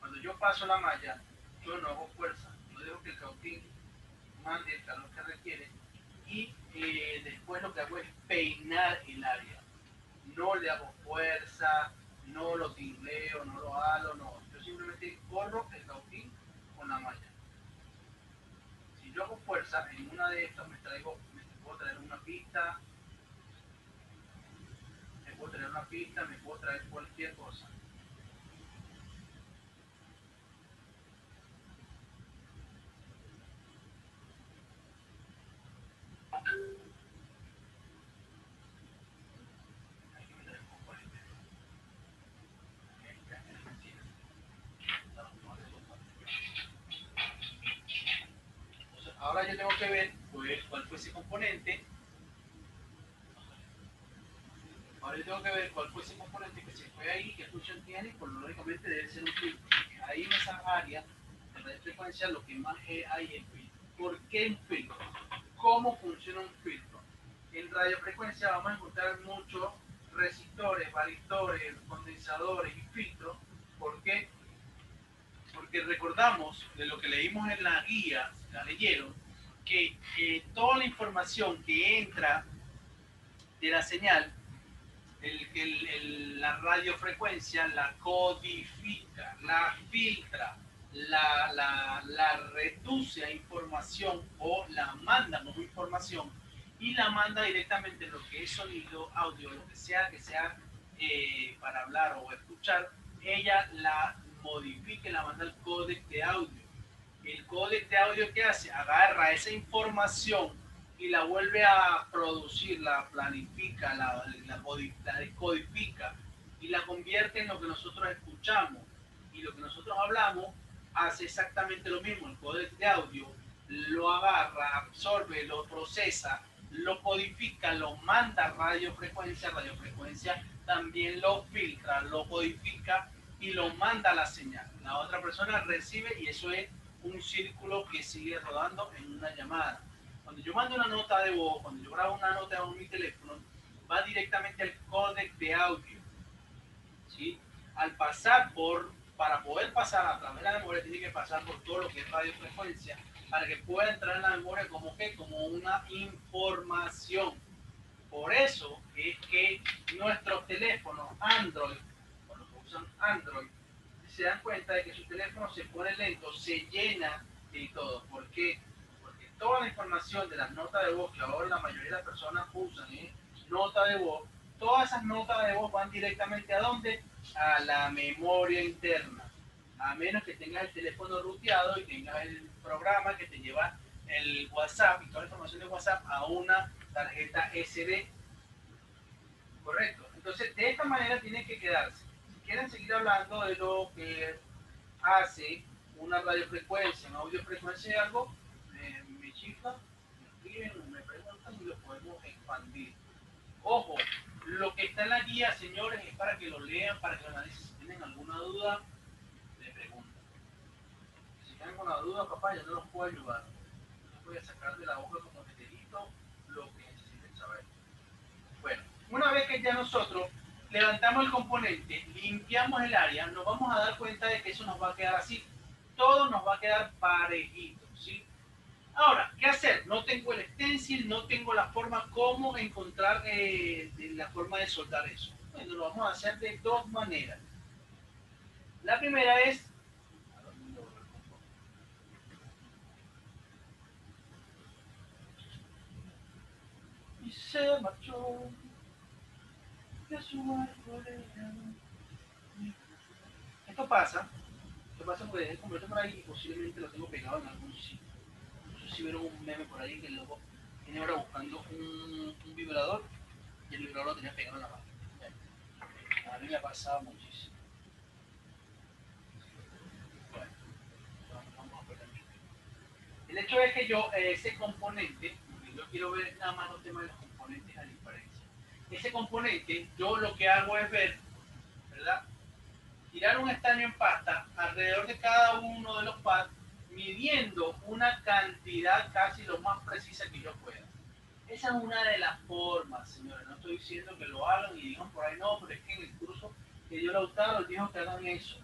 [SPEAKER 1] Cuando yo paso la malla, yo no hago fuerza. Yo dejo que el cautín mande el calor que requiere y eh, después lo que hago es peinar el área. No le hago fuerza, no lo tingleo, no lo halo, no. Yo simplemente corro el cautín con la malla yo hago fuerza en una de estas, me traigo, me puedo traer una pista, me puedo traer una pista, me puedo traer cualquier cosa. tengo que ver pues, cuál fue ese componente. Ahora tengo que ver cuál fue ese componente que se fue ahí, qué función tiene, pues lógicamente debe ser un filtro. Ahí en esa área de radiofrecuencia, frecuencia lo que más hay es filtro. ¿Por qué un filtro? ¿Cómo funciona un filtro? En radiofrecuencia vamos a encontrar muchos resistores, varistores, condensadores y filtros. ¿Por qué? Porque recordamos de lo que leímos en la guía, la leyeron, que toda la información que entra de la señal, la radiofrecuencia la codifica, la filtra, la, la, reduce a información o la manda como información y la manda directamente lo que es sonido, audio, lo que sea que sea eh, para hablar o escuchar, ella la modifique, la manda al code de audio el código de audio que hace agarra esa información y la vuelve a producir, la planifica, la, la, y la convierte en lo que nosotros escuchamos. Y lo que nosotros hablamos hace exactamente lo mismo. El código de audio lo agarra, absorbe, lo procesa, lo codifica, lo manda a radiofrecuencia. Radiofrecuencia también lo filtra, lo codifica y lo manda a la señal. La otra persona recibe y eso es un círculo que sigue rodando en una llamada. Cuando yo mando una nota de voz, cuando yo grabo una nota en mi teléfono, va directamente al códec de audio. ¿sí? Al pasar por, para poder pasar a través de la memoria, tiene que pasar por todo lo que es radiofrecuencia para que pueda entrar en la memoria como que como una información. Por eso es que nuestros teléfonos Android, cuando los usan Android, se dan cuenta de que su teléfono se pone lento, se llena de todo. ¿Por qué? Porque toda la información de las notas de voz que ahora la mayoría de las personas usan, ¿eh? nota de voz, todas esas notas de voz van directamente a dónde? A la memoria interna. A menos que tengas el teléfono ruteado y tengas el programa que te lleva el WhatsApp y toda la información de WhatsApp a una tarjeta SD. Correcto. Entonces, de esta manera tiene que quedarse quieren seguir hablando de lo que hace una radiofrecuencia, una audiofrecuencia de algo, eh, me chifla, me escriben, me preguntan y lo podemos expandir. Ojo, lo que está en la guía, señores, es para que lo lean, para que lo analicen. Si tienen alguna duda, le preguntan. Si tienen alguna duda, papá, yo no los puedo ayudar. Yo voy a sacar de la hoja como meterito lo que necesiten saber. Bueno, una vez que ya nosotros levantamos el componente, limpiamos el área, nos vamos a dar cuenta de que eso nos va a quedar así. Todo nos va a quedar parejito, ¿sí? Ahora, ¿qué hacer? No tengo el stencil, no tengo la forma, ¿cómo encontrar eh, la forma de soldar eso? Bueno, lo vamos a hacer de dos maneras. La primera es... Y se marchó. Esto pasa, esto pasa porque dejé completo por ahí y posiblemente lo tengo pegado en algún sitio. No sé si vieron un meme por ahí que el loco tiene ahora buscando un, un, vibrador y el vibrador lo tenía pegado en la mano. A mí me ha pasado muchísimo. El hecho es que yo, eh, ese componente, yo quiero ver nada más los temas de los ese componente, yo lo que hago es ver, ¿verdad? Tirar un estaño en pasta alrededor de cada uno de los pads, midiendo una cantidad casi lo más precisa que yo pueda. Esa es una de las formas, señores. No estoy diciendo que lo hagan y digan por ahí no, pero es que en el curso que yo lo usaba, los dijo que hagan eso.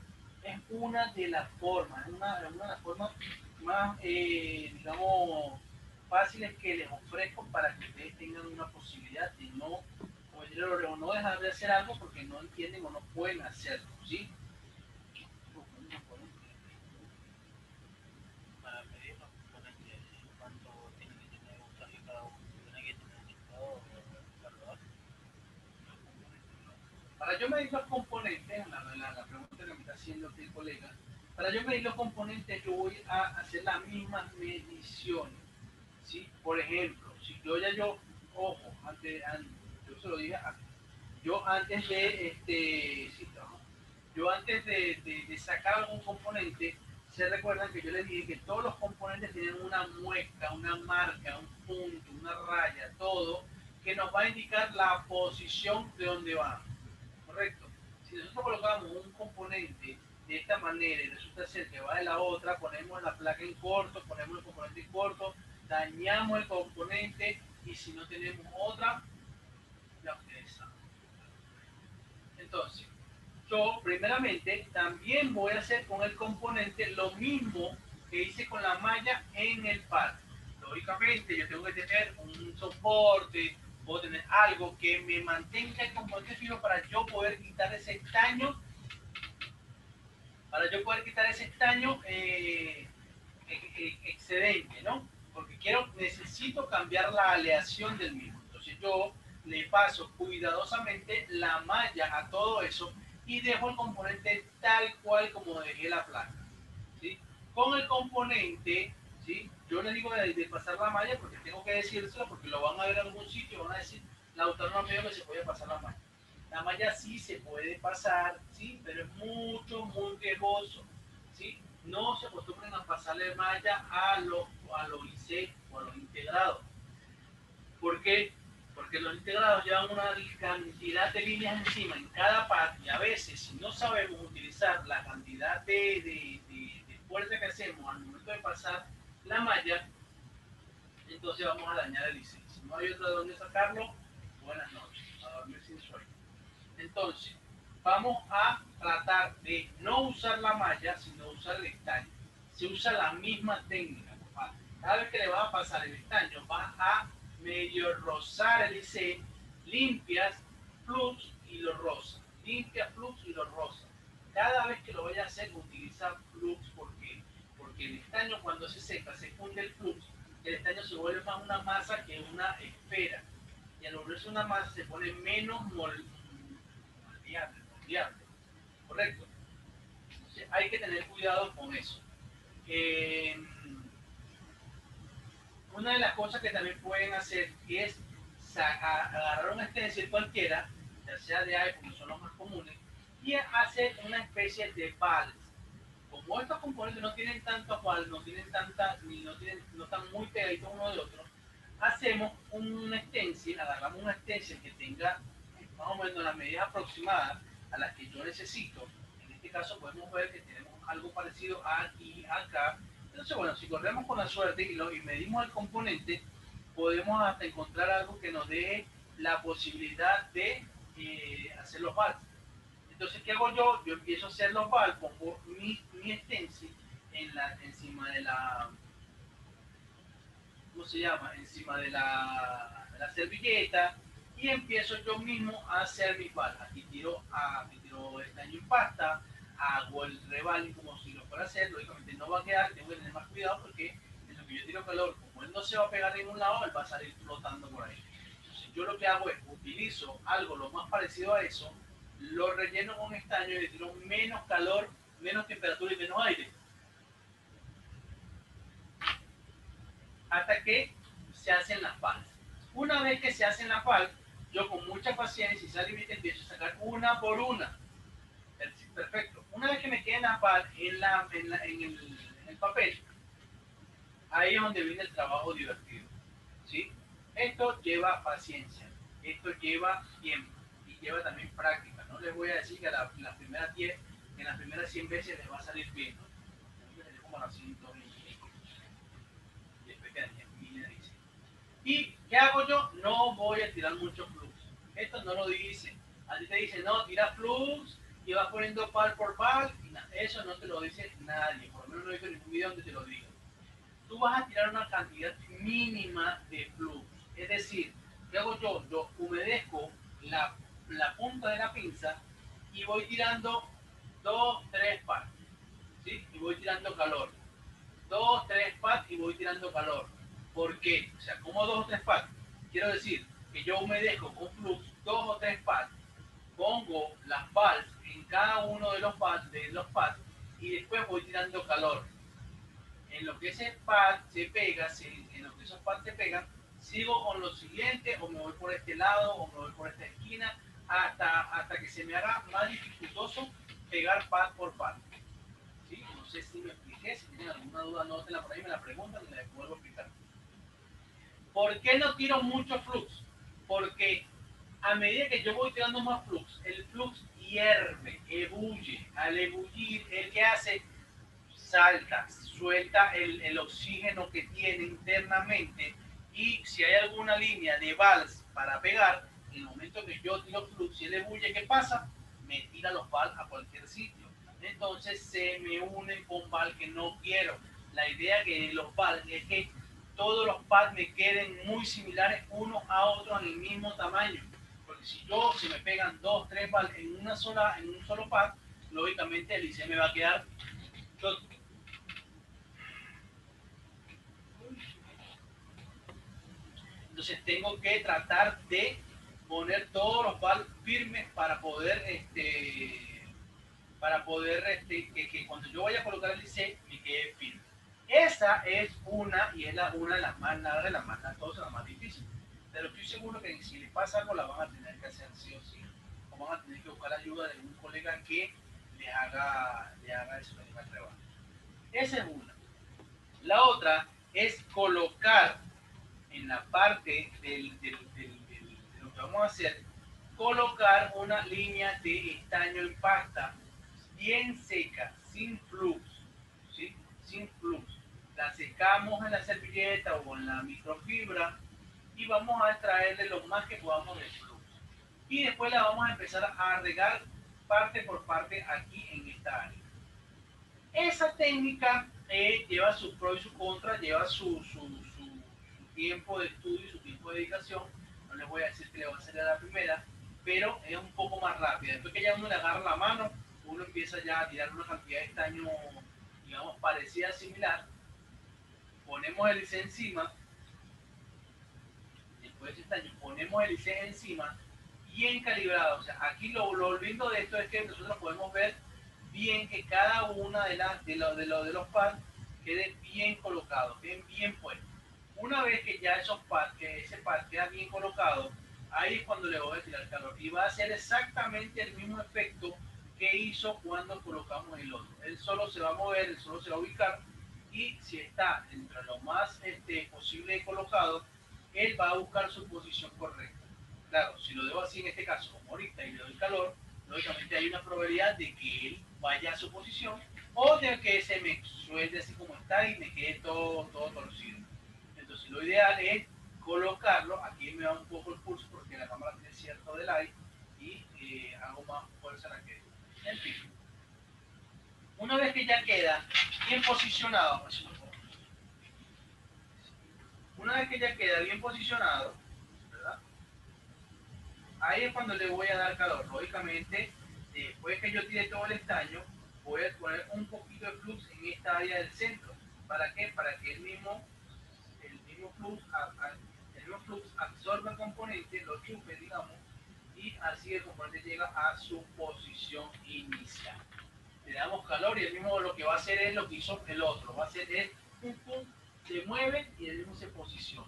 [SPEAKER 1] Es una de las formas, es una, de las formas más, eh, digamos, fáciles que les ofrezco para que ustedes tengan una posibilidad de no yo o no dejar de hacer algo porque no entienden o no pueden hacerlo, ¿sí? Para yo medir los componentes, la, la, la pregunta que me está haciendo aquí el colega, para yo medir los componentes yo voy a hacer las mismas mediciones, ¿sí? Por ejemplo, si yo ya yo, ojo, ante, ante yo antes de este yo antes de, sacar algún componente se recuerdan que yo les dije que todos los componentes tienen una muestra, una marca, un punto, una raya, todo, que nos va a indicar la posición de donde va. Correcto. Si nosotros colocamos un componente de esta manera y resulta ser que va de la otra, ponemos la placa en corto, ponemos el componente en corto, dañamos el componente y si no tenemos otra, Entonces, yo primeramente también voy a hacer con el componente lo mismo que hice con la malla en el par. Lógicamente yo tengo que tener un soporte, o tener algo que me mantenga el componente fijo para yo poder quitar ese estaño, para yo poder quitar ese estaño eh, excedente, ¿no? Porque quiero, necesito cambiar la aleación del mismo. Entonces yo le paso cuidadosamente la malla a todo eso y dejo el componente tal cual como dejé la placa. Con el componente, ¿sí? yo le digo de, pasar la malla porque tengo que decírselo porque lo van a ver en algún sitio, van a decir, la autónoma me que se puede pasar la malla. La malla sí se puede pasar, ¿sí? pero es mucho, muy riesgoso. ¿sí? No se acostumbren a pasarle malla a lo a lo IC o a los integrados. ¿Por porque los integrados llevan una cantidad de líneas encima en cada parte y a veces si no sabemos utilizar la cantidad de, de, fuerza que hacemos al momento de pasar la malla, entonces vamos a dañar el ICE. Si no hay otra donde sacarlo, buenas noches, a dormir sin sueño. Entonces, vamos a tratar de no usar la malla, sino usar el estaño. Se usa la misma técnica, Cada vez que le va a pasar el estaño, va a medio rosada, dice limpias, flux y lo rosa. Limpia, flux y lo rosa. Cada vez que lo vaya a hacer, utiliza flux. porque Porque el estaño cuando se seca, se funde el flux, el estaño se vuelve más una masa que una esfera. Y al volverse una masa se pone menos moldeable, moldeable. ¿Correcto? hay que tener cuidado con eso. Eh, una de las cosas que también pueden hacer es agarrar una stencil cualquiera, ya sea de iPhone, que son los más comunes, y hacer una especie de vals. Como estos componentes no tienen tanto pal, no tienen tanta, ni no, tienen, no están muy pegaditos uno de otro, hacemos un stencil, agarramos una stencil que tenga más o menos las medidas aproximadas a las que yo necesito. En este caso podemos ver que tenemos algo parecido aquí, acá, entonces, bueno, si corremos con la suerte y, y medimos el componente, podemos hasta encontrar algo que nos dé la posibilidad de eh, hacer los vals. Entonces, ¿qué hago yo? Yo empiezo a hacer los vals, pongo mi, mi stencil en encima de la, ¿cómo se llama? Encima de la, la servilleta y empiezo yo mismo a hacer mis vals. Aquí tiro, a, aquí tiro estaño en pasta, hago el reval como si lo fuera a hacer, lógicamente no va a quedar, tengo que tener más cuidado porque en lo que yo tiro calor, como él no se va a pegar en ningún lado, él va a salir flotando por ahí. Entonces yo lo que hago es utilizo algo lo más parecido a eso, lo relleno con estaño y le tiro menos calor, menos temperatura y menos aire. Hasta que se hacen las palas. Una vez que se hacen las palas, yo con mucha paciencia y si empiezo a sacar una por una. Perfecto una vez que me quede en en, la, en, el, en el papel, ahí es donde viene el trabajo divertido. ¿sí? Esto lleva paciencia, esto lleva tiempo y lleva también práctica. No les voy a decir que la, primera en las primeras 100 veces les va a salir bien. y ¿Y qué hago yo? No voy a tirar mucho flux. Esto no lo dice. A ti te dice, no, tira flux y vas poniendo pal por pal y eso no te lo dice nadie, por lo menos no he visto ningún video donde te lo diga. Tú vas a tirar una cantidad mínima de flux, es decir, ¿qué hago yo? Yo humedezco la, la punta de la pinza y voy tirando dos, tres pal ¿sí? Y voy tirando calor. Dos, tres pal y voy tirando calor. ¿Por qué? O sea, como dos o tres pal Quiero decir que yo humedezco con flux dos o tres pal pongo las pal cada uno de los pads, de los pads y después voy tirando calor. En lo que ese pad se pega, en lo que esos pads se pegan, sigo con lo siguiente o me voy por este lado o me voy por esta esquina hasta, hasta que se me haga más dificultoso pegar pad por pad. ¿Sí? No sé si me expliqué, si tienen alguna duda, no, la por ahí, me la preguntan y la vuelvo a explicar. ¿Por qué no tiro mucho flux? Porque a medida que yo voy tirando más flux, el flux hierve, ebulle. Al ebullir, el que hace? Salta, suelta el, oxígeno que tiene internamente y si hay alguna línea de vals para pegar, en el momento que yo tiro flux y el ebulle, ¿qué pasa? Me tira los vals a cualquier sitio. Entonces se me unen con vals que no quiero. La idea que los vals es que todos los pads me queden muy similares uno a otro en el mismo tamaño si yo, si me pegan dos, tres balas en una sola, en un solo par lógicamente el IC me va a quedar Entonces tengo que tratar de poner todos los pals firmes para poder, este, para poder este, que, cuando yo vaya a colocar el IC me quede firme. Esa es una y es la, una de las más largas, las más costosas, las más difíciles pero estoy seguro que si le pasa algo la van a tener que hacer sí o sí, o van a tener que buscar ayuda de un colega que le haga, les haga eso trabajo. Esa es una. La otra es colocar en la parte del, del, de lo que vamos a hacer, colocar una línea de estaño en pasta bien seca, sin flux, ¿sí? sin flux. La secamos en la servilleta o en la microfibra y vamos a extraerle lo más que podamos del flujo Y después la vamos a empezar a regar parte por parte aquí en esta área. Esa técnica eh, lleva su pro y su contra lleva su, su, su, tiempo de estudio y su tiempo de dedicación. No les voy a decir que le voy a hacer a la primera, pero es un poco más rápida. Después que ya uno le agarra la mano, uno empieza ya a tirar una cantidad de estaño, digamos, parecida, similar. Ponemos el IC encima, ponemos el IC encima, bien calibrado. O sea, aquí lo, lo lindo de esto es que nosotros podemos ver bien que cada una de, las, de, lo, de, los pads quede bien colocado, bien bien puesto. Una vez que ya esos pads, que ese pad queda bien colocado, ahí es cuando le voy a tirar calor. Y va a hacer exactamente el mismo efecto que hizo cuando colocamos el otro. Él solo se va a mover, él solo se va a ubicar. Y si está entre lo más este, posible colocado, él va a buscar su posición correcta. Claro, si lo debo así en este caso, como ahorita, y le doy calor, lógicamente hay una probabilidad de que él vaya a su posición o de que se me suelte así como está y me quede todo, todo torcido. Entonces lo ideal es colocarlo, aquí me da un poco el pulso porque la cámara tiene cierto delay y eh, hago más fuerza en la que. En fin. Una vez que ya queda bien posicionado, una vez que ya queda bien posicionado, ¿verdad? Ahí es cuando le voy a dar calor. Lógicamente, después que yo tire todo el estaño, voy a poner un poquito de flux en esta área del centro. ¿Para qué? Para que el mismo, el mismo flux, flux absorba el componente, lo chupe, digamos, y así el componente llega a su posición inicial. Le damos calor y el mismo lo que va a hacer es lo que hizo el otro, va a hacer es un se mueven y el mismo se posiciona.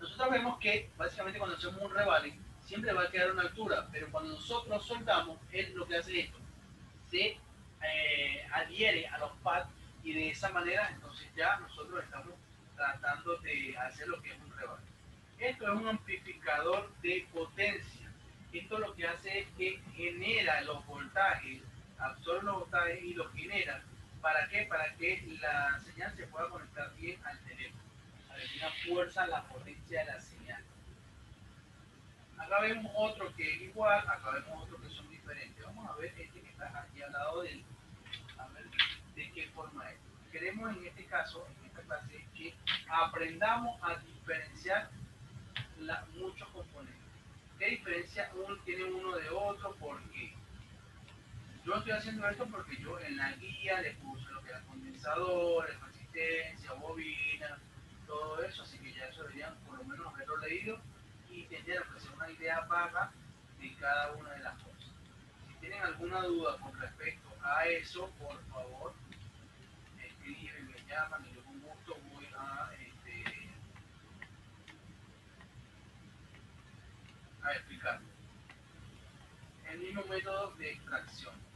[SPEAKER 1] Nosotros vemos que básicamente cuando hacemos un revale siempre va a quedar una altura, pero cuando nosotros soltamos, él lo que hace esto, se eh, adhiere a los pads y de esa manera entonces ya nosotros estamos tratando de hacer lo que es un rebate. Esto es un amplificador de potencia. Esto lo que hace es que genera los voltajes, absorbe los voltajes y los genera ¿Para qué? Para que la señal se pueda conectar bien al teléfono. Para la fuerza, la potencia de la señal. Acá vemos otro que es igual, acá vemos otro que son diferentes. Vamos a ver este que está aquí al lado de A ver de qué forma es. Queremos en este caso, en esta clase, que aprendamos a diferenciar la, muchos componentes. ¿Qué diferencia uno tiene uno de otro? ¿Por qué? Yo estoy haciendo esto porque yo en la guía le puse lo que era condensadores, resistencia, bobina, todo eso, así que ya eso deberían por lo menos haberlo leído y tener pues, una idea vaga de cada una de las cosas. Si tienen alguna duda con respecto a eso, por favor, escriben, me llaman y yo con gusto voy a, este, a explicarlo. El mismo método de extracción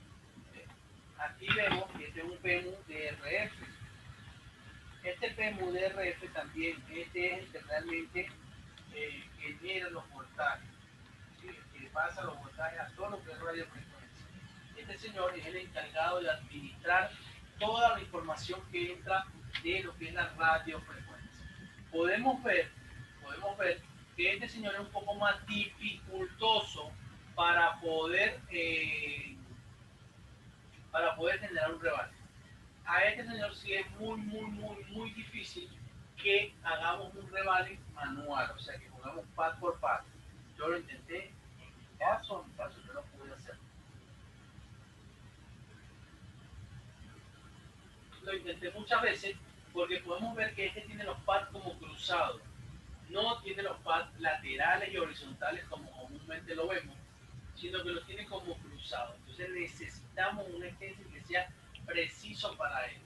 [SPEAKER 1] vemos que este es un PMU DRF. Este PMU DRF también, este es el que realmente eh, genera los voltajes, que, pasa los voltajes a todo lo que es radiofrecuencia. Este señor es el encargado de administrar toda la información que entra de lo que es la radiofrecuencia. Podemos ver, podemos ver que este señor es un poco más dificultoso para poder eh, para poder generar un rebate. A este señor sí es muy, muy, muy, muy difícil que hagamos un rebate manual, o sea, que jugamos pad por pat Yo lo intenté en paso en paso, yo no pude hacer. Lo intenté muchas veces porque podemos ver que este tiene los pads como cruzados, no tiene los pads laterales y horizontales como comúnmente lo vemos, sino que los tiene como cruzados. Entonces necesitamos necesitamos un extensión que sea preciso para él.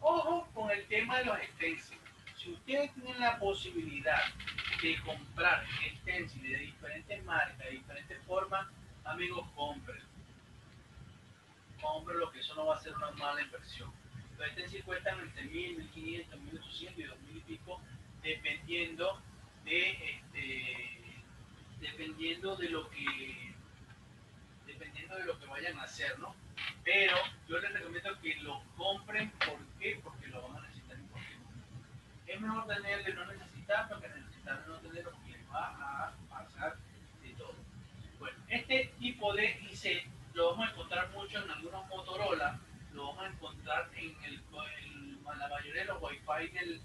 [SPEAKER 1] Ojo con el tema de los extensiones. Si ustedes tienen la posibilidad de comprar extensiones de diferentes marcas, de diferentes formas, amigos, compren. lo que eso no va a ser una mala inversión. Los stencils cuestan entre 1.000, 1.500, 1.800 y 2.000 y pico, dependiendo de, este, dependiendo de lo que de lo que vayan a hacer, Pero yo les recomiendo que lo compren, ¿por qué? Porque lo van a necesitar Es mejor tener y no necesitarlo que necesitarlo no tenerlo porque les va a pasar de todo. Bueno, este tipo de IC lo vamos a encontrar mucho en algunos Motorola, lo vamos a encontrar en, la mayoría de los Wi-Fi del,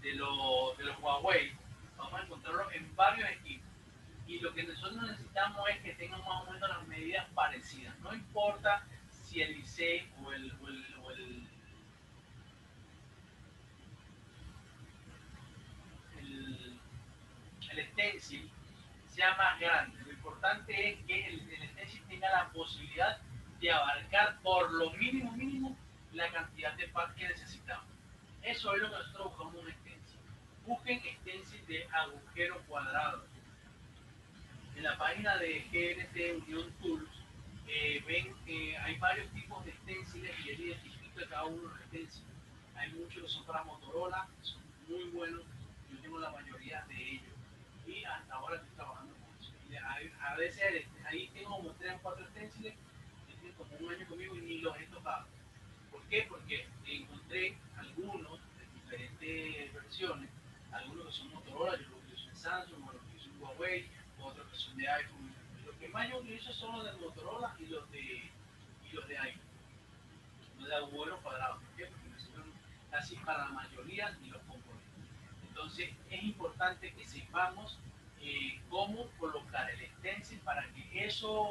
[SPEAKER 1] de los Huawei, vamos a encontrarlo en varios equipos y lo que nosotros necesitamos es que tengan más o menos las medidas parecidas. No importa si el liceo o el, o el, el, stencil sea más grande. Lo importante es que el, stencil tenga la posibilidad de abarcar por lo mínimo mínimo la cantidad de paz que necesitamos. Eso es lo que nosotros buscamos en stencil. Busquen stencil de agujero cuadrado en la página de GNT Unión Tools, eh, ven que hay varios tipos de stenciles y él identifica cada uno de los stenciles. Hay muchos que son para Motorola, son muy buenos, yo tengo la mayoría de ellos. Y hasta ahora estoy trabajando con ellos. a, veces ahí tengo como tres cuatro stenciles, tienen como un año conmigo y ni los he tocado. ¿Por qué? Porque encontré algunos de diferentes versiones, algunos que son Motorola, yo los que son Samsung, los que son Huawei, de iPhone. lo que más yo utilizo son los de Motorola y los de, y los de iPhone. Los de agujero cuadrado. ¿Por qué? Porque me sirven casi para la mayoría de los componentes. Entonces es importante que sepamos eh, cómo colocar el stencil para que eso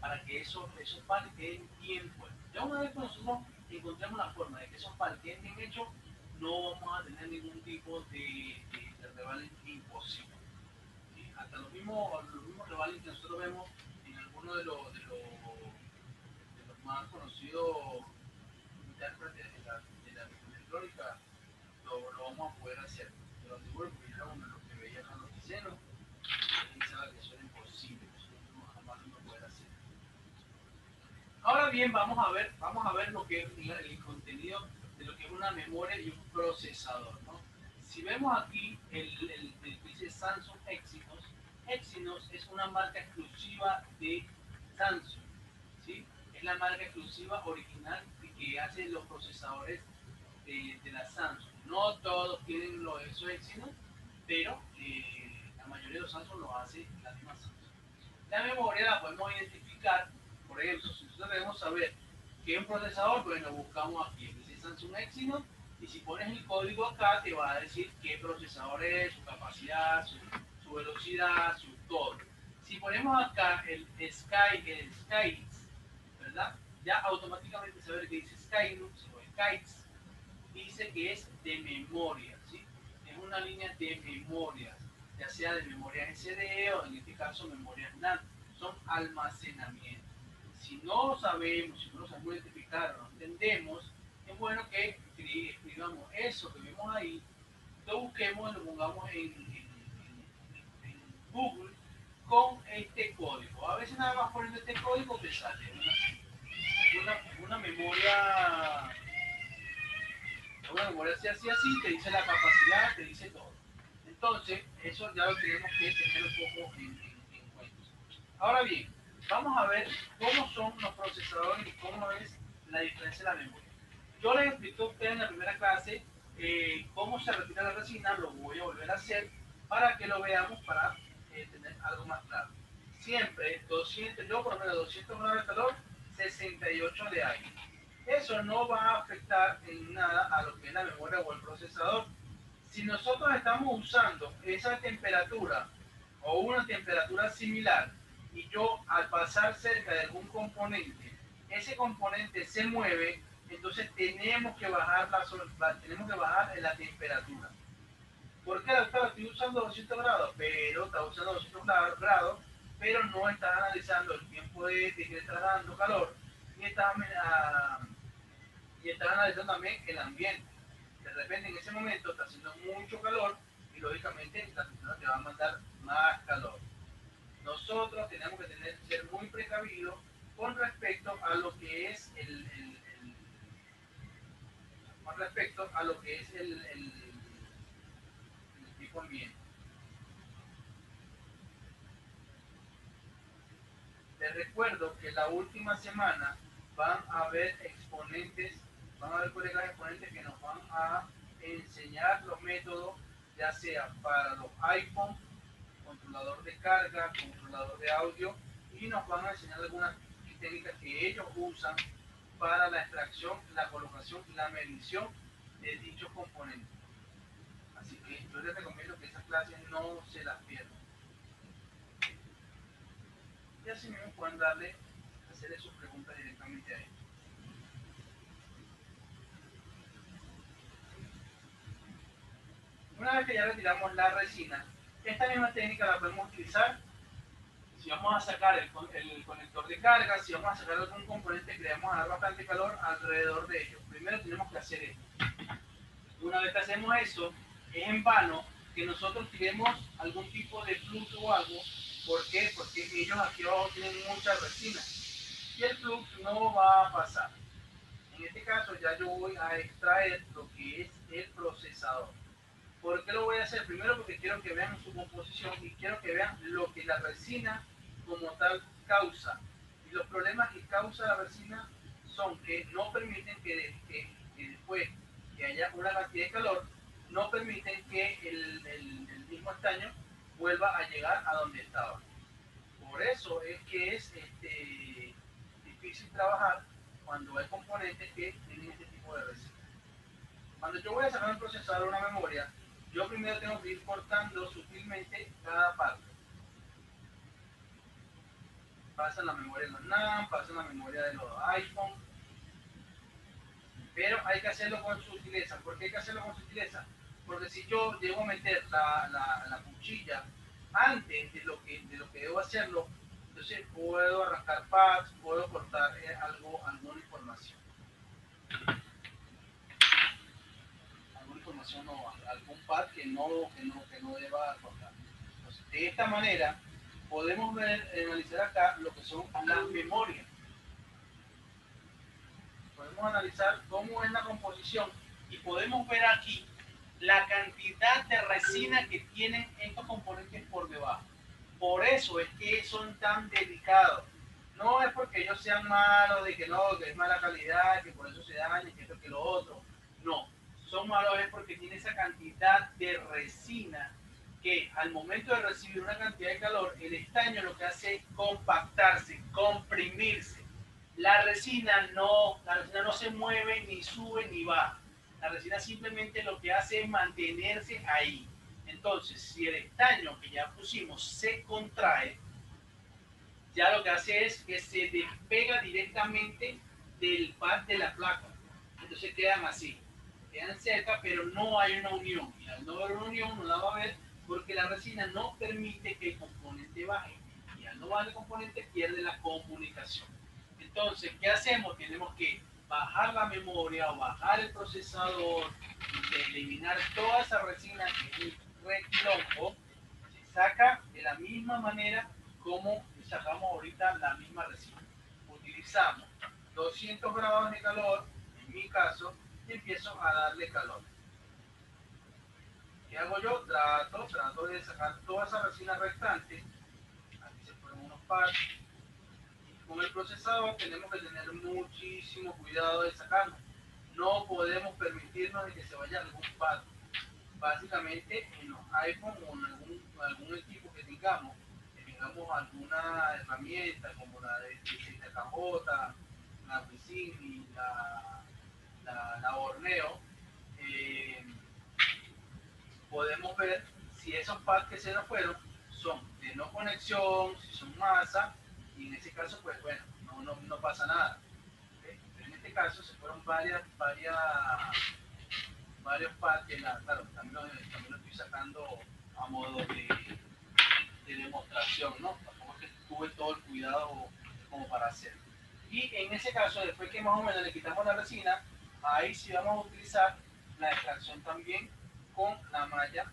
[SPEAKER 1] para que esos pares queden bien puestos, Ya una vez que nosotros encontremos la forma de que esos parques queden bien hechos, no vamos a tener ningún tipo de, de intervalo imposible los mismos, los mismos que nosotros vemos en alguno de los, de los, de más conocidos intérpretes de la, de la electrónica, lo, vamos a poder hacer. Pero seguro que era uno de los que veía en los diseños, pensaba que son imposibles, jamás no poder hacer. Ahora bien, vamos a ver, vamos a ver lo que es el contenido de lo que es una memoria y un procesador. ¿no? Si vemos aquí el, el, el Samsung Éxitos, Exynos es una marca exclusiva de Samsung, Es la marca exclusiva original que hacen los procesadores de, la Samsung. No todos tienen los, Exynos, pero eh, la mayoría de los Samsung lo hace la misma Samsung. La memoria la podemos identificar, por ejemplo, si nosotros debemos saber qué es un procesador, pues lo buscamos aquí, es Samsung Exynos, y si pones el código acá, te va a decir qué procesador es, su capacidad, su velocidad, su todo. Si ponemos acá el Sky, el sky ¿verdad? Ya automáticamente saber que dice Skylux o Skies, dice que es de memoria, ¿sí? Es una línea de memoria, ya sea de memoria SD o en este caso memoria NAND, son almacenamiento. Si no sabemos, si no lo sabemos identificar no entendemos, es bueno que escribamos eso que vemos ahí, lo busquemos y lo pongamos en, Google con este código. A veces nada más poniendo este código te sale una, memoria, una memoria así, así, así, te dice la capacidad, te dice todo. Entonces, eso ya lo tenemos que tener un poco en, cuenta. Ahora bien, vamos a ver cómo son los procesadores y cómo es la diferencia de la memoria. Yo les expliqué a ustedes en la primera clase eh, cómo se retira la resina, lo voy a volver a hacer para que lo veamos para algo más claro. Siempre 200, yo por lo menos 200 grados de calor, 68 de aire. Eso no va a afectar en nada a lo que es la memoria o el procesador. Si nosotros estamos usando esa temperatura o una temperatura similar y yo al pasar cerca de algún componente, ese componente se mueve, entonces tenemos que bajar la, tenemos que bajar la temperatura. ¿Por qué doctor? Estoy usando 200 grados, pero está usando 200 grados, pero no estás analizando el tiempo de, que que estás dando calor y estás, ah, analizando también el ambiente. De repente en ese momento está haciendo mucho calor y lógicamente la persona te va a mandar más calor. Nosotros tenemos que tener, ser muy precavidos con respecto a lo que es con respecto a lo que es el por Les recuerdo que la última semana van a haber exponentes, van a haber colegas exponentes que nos van a enseñar los métodos, ya sea para los iPhone, controlador de carga, controlador de audio, y nos van a enseñar algunas técnicas que ellos usan para la extracción, la colocación y la medición de dichos componentes les recomiendo que esas clases no se las pierdan. Y así mismo pueden darle, hacerle sus preguntas directamente a ellos. Una vez que ya retiramos la resina, esta misma técnica la podemos utilizar si vamos a sacar el, conector de carga, si vamos a sacar algún componente que le vamos a dar bastante calor alrededor de ello. Primero tenemos que hacer esto. Una vez que hacemos eso, es en vano que nosotros tiremos algún tipo de flux o algo. ¿Por qué? Porque ellos aquí abajo tienen mucha resina. Y el flux no va a pasar. En este caso ya yo voy a extraer lo que es el procesador. ¿Por qué lo voy a hacer? Primero porque quiero que vean su composición y quiero que vean lo que la resina como tal causa. Y los problemas que causa la resina son que no permiten que, que después que haya una cantidad de calor, no permiten que el, mismo estaño vuelva a llegar a donde estaba. Por eso es que es este, difícil trabajar cuando hay componentes que tienen este tipo de resistencia. Cuando yo voy a sacar un procesador una memoria, yo primero tengo que ir cortando sutilmente cada parte. Pasa la memoria de los NAM, pasa la memoria de los iPhone. Pero hay que hacerlo con sutileza. ¿Por qué hay que hacerlo con sutileza? Porque si yo llego a meter la, la, cuchilla antes de lo, que, de lo que debo hacerlo, entonces puedo arrastrar pads, puedo cortar eh, algo, alguna información. Alguna información o algún pad que no, que no, que no deba cortar. de esta manera, podemos ver, analizar acá lo que son las memorias. Podemos analizar cómo es la composición y podemos ver aquí la cantidad de resina que tienen estos componentes por debajo. Por eso es que son tan delicados. No es porque ellos sean malos, de que no, que es mala calidad, que por eso se dañan, que esto, que lo otro. No, son malos es porque tiene esa cantidad de resina que al momento de recibir una cantidad de calor, el estaño lo que hace es compactarse, comprimirse. La resina no, la resina no se mueve, ni sube, ni baja la resina simplemente lo que hace es mantenerse ahí. Entonces, si el estaño que ya pusimos se contrae, ya lo que hace es que se despega directamente del pad de la placa. Entonces quedan así, quedan cerca, pero no hay una unión. Y al no haber una unión, no la va a ver porque la resina no permite que el componente baje. Y al no bajar el componente, pierde la comunicación. Entonces, ¿qué hacemos? Tenemos que bajar la memoria o bajar el procesador, de eliminar toda esa resina que es un se saca de la misma manera como sacamos ahorita la misma resina. Utilizamos 200 grados de calor, en mi caso, y empiezo a darle calor. ¿Qué hago yo? Trato, trato de sacar toda esa resina restante. Aquí se ponen unos con el procesado tenemos que tener muchísimo cuidado de sacarlo. No podemos permitirnos de que se vaya algún pato. Básicamente en los iPhone o en algún, equipo que tengamos, que tengamos alguna herramienta como la de cajota, la piscina la, la, la Borneo, eh, podemos ver si esos pads que se nos fueron son de no conexión, si son masa y en ese caso, pues bueno, no, no, no pasa nada. en este caso se fueron varias, varias, varios partes claro, también lo, estoy sacando a modo de, demostración, ¿no? Tampoco es que tuve todo el cuidado como para hacerlo. Y en ese caso, después que más o menos le quitamos la resina, ahí sí vamos a utilizar la extracción también con la malla.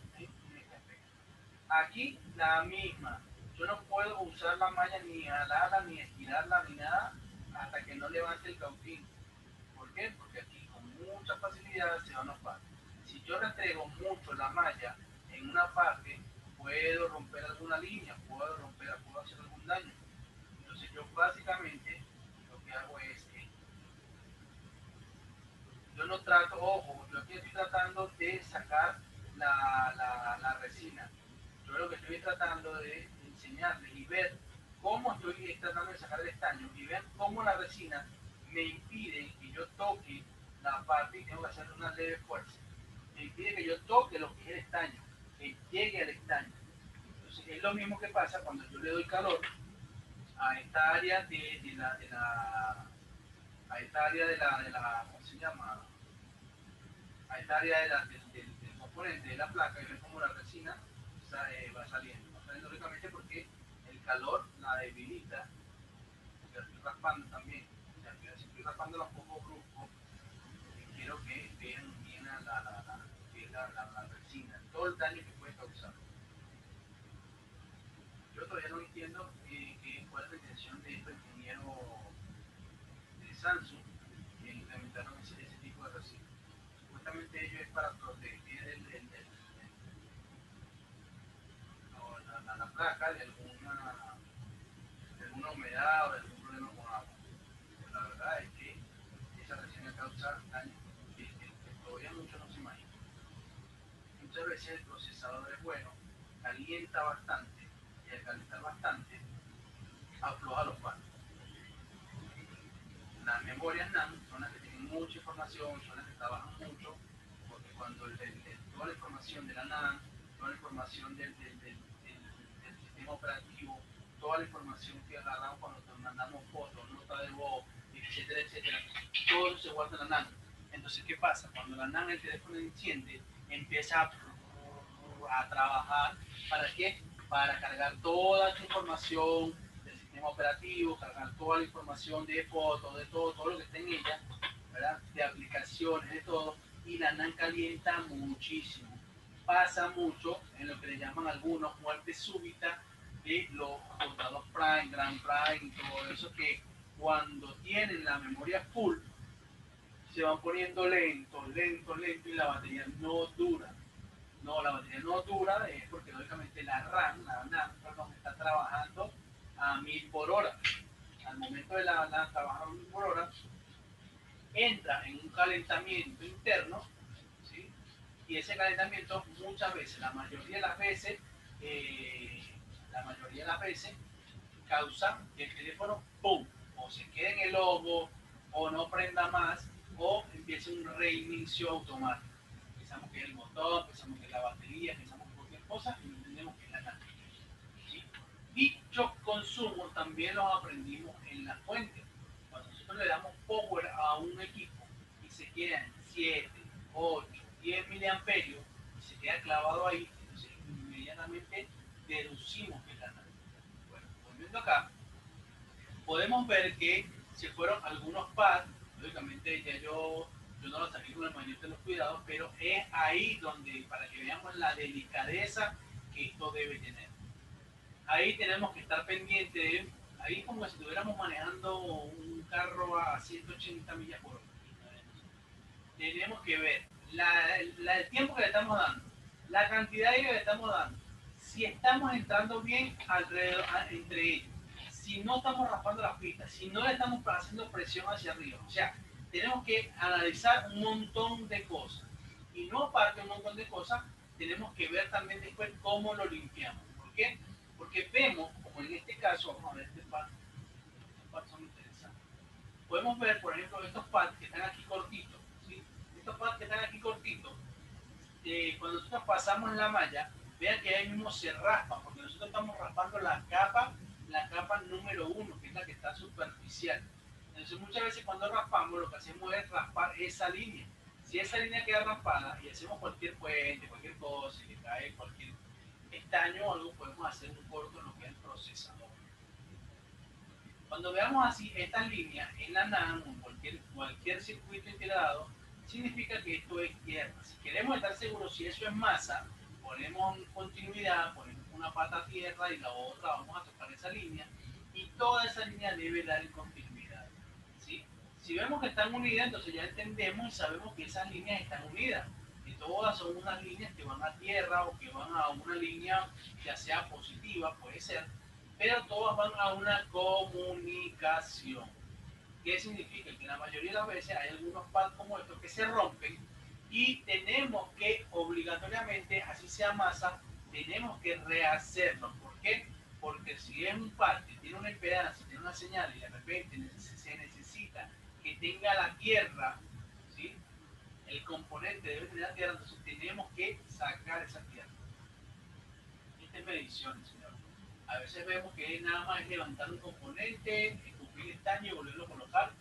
[SPEAKER 1] Aquí la misma, yo no puedo usar la malla ni alarla ni estirarla, ni nada, hasta que no levante el cautín. ¿Por qué? Porque aquí con mucha facilidad se van a pasar Si yo retrego mucho la malla en una parte, puedo romper alguna línea, puedo romper, puedo hacer algún daño. Entonces yo básicamente lo que hago es que yo no trato, ojo, yo aquí estoy tratando de sacar la resina. Yo lo que estoy tratando de y ver cómo estoy tratando de sacar el estaño y ver cómo la resina me impide que yo toque la parte y tengo que hacer una leve fuerza. Me impide que yo toque lo que es el estaño, que llegue al estaño. Entonces es lo mismo que pasa cuando yo le doy calor a esta área de, la, a esta área de la, de la ¿cómo se llama? A esta área del componente de la placa y ver cómo la resina eh, va saliendo porque el calor la debilita, la estoy raspando también, si estoy raspando la poco brusco, quiero que vean bien la, la, la, resina, todo el daño que puede causar. Yo todavía no entiendo eh, qué cuál es la intención de este ingeniero de Samsung placa de alguna, alguna humedad o de algún problema con agua. la verdad es que esa resina causa daños que, que todavía muchos no se imaginan. Muchas veces el procesador es bueno, calienta bastante y al calentar bastante afloja los pasos. Las memorias NAM son las que tienen mucha información, son las que trabajan mucho, porque cuando el, toda la información de la NAM, toda la información del, del operativo, toda la información que agarramos cuando te mandamos fotos, nota de voz, etcétera, etcétera, todo se guarda en la NAN. Entonces, ¿qué pasa? Cuando la NAN, el teléfono enciende, empieza a, trabajar, ¿para qué? Para cargar toda la información del sistema operativo, cargar toda la información de fotos, de todo, todo lo que está en ella, ¿verdad? De aplicaciones, de todo, y la NAN calienta muchísimo. Pasa mucho en lo que le llaman algunos muerte súbita los contados prime, grand prime y todo eso que cuando tienen la memoria full se van poniendo lento, lento, lento y la batería no dura. No, la batería no dura es porque lógicamente la RAM, la NAND, perdón, está trabajando a mil por hora. Al momento de la NAND trabajar a mil por hora, entra en un calentamiento interno y ese calentamiento muchas veces, la mayoría de las veces, eh, la mayoría de las veces, causa que el teléfono, ¡pum!, o se quede en el logo, o no prenda más, o empiece un reinicio automático. Pensamos que es el motor, pensamos que es la batería, pensamos cualquier cosa y no entendemos que es la lámpara. ¿sí? Dichos consumos también lo aprendimos en la fuente. Cuando nosotros le damos power a un equipo y se quedan 7, 8, 10 miliamperios y se queda clavado ahí, deducimos que es la Bueno, volviendo acá, podemos ver que se fueron algunos pads. lógicamente ya yo, yo no los saqué con el mayor de los cuidados, pero es ahí donde, para que veamos la delicadeza que esto debe tener. Ahí tenemos que estar pendiente, ahí como si estuviéramos manejando un carro a 180 millas por hora. Tenemos que ver la, el tiempo que le estamos dando, la cantidad de que le estamos dando, si estamos entrando bien alrededor, entre ellos, si no estamos raspando la pista, si no le estamos haciendo presión hacia arriba. O sea, tenemos que analizar un montón de cosas. Y no parte un montón de cosas, tenemos que ver también después cómo lo limpiamos. ¿Por qué? Porque vemos, como en este caso, vamos a ver este par, estos pads son interesantes. Podemos ver, por ejemplo, estos pads que están aquí cortitos. ¿sí? Estos pads que están aquí cortitos, eh, cuando nosotros pasamos la malla, Vean que ahí mismo se raspa, porque nosotros estamos raspando la capa, la capa número uno, que es la que está superficial. Entonces muchas veces cuando raspamos lo que hacemos es raspar esa línea. Si esa línea queda raspada y hacemos cualquier puente, cualquier cosa, y le cae cualquier estaño o algo, podemos hacer un corto en lo que es el procesador. Cuando veamos así esta línea en la NAM o en cualquier, cualquier circuito integrado, significa que esto es tierra. Si queremos estar seguros si eso es masa, ponemos continuidad, ponemos una pata a tierra y la otra vamos a tocar esa línea y toda esa línea debe dar continuidad. ¿sí? Si vemos que están unidas, entonces ya entendemos y sabemos que esas líneas están unidas, y todas son unas líneas que van a tierra o que van a una línea ya sea positiva, puede ser, pero todas van a una comunicación. ¿Qué significa? Que la mayoría de las veces hay algunos pads como estos que se rompen y tenemos que obligatoriamente, así sea masa, tenemos que rehacerlo. ¿Por qué? Porque si es un parque, tiene una esperanza, tiene una señal y de repente se necesita que tenga la tierra, el componente debe tener la tierra, entonces tenemos que sacar esa tierra. Esta es medición, señor. A veces vemos que nada más es levantar un componente, escupir el estaño y volverlo a colocar.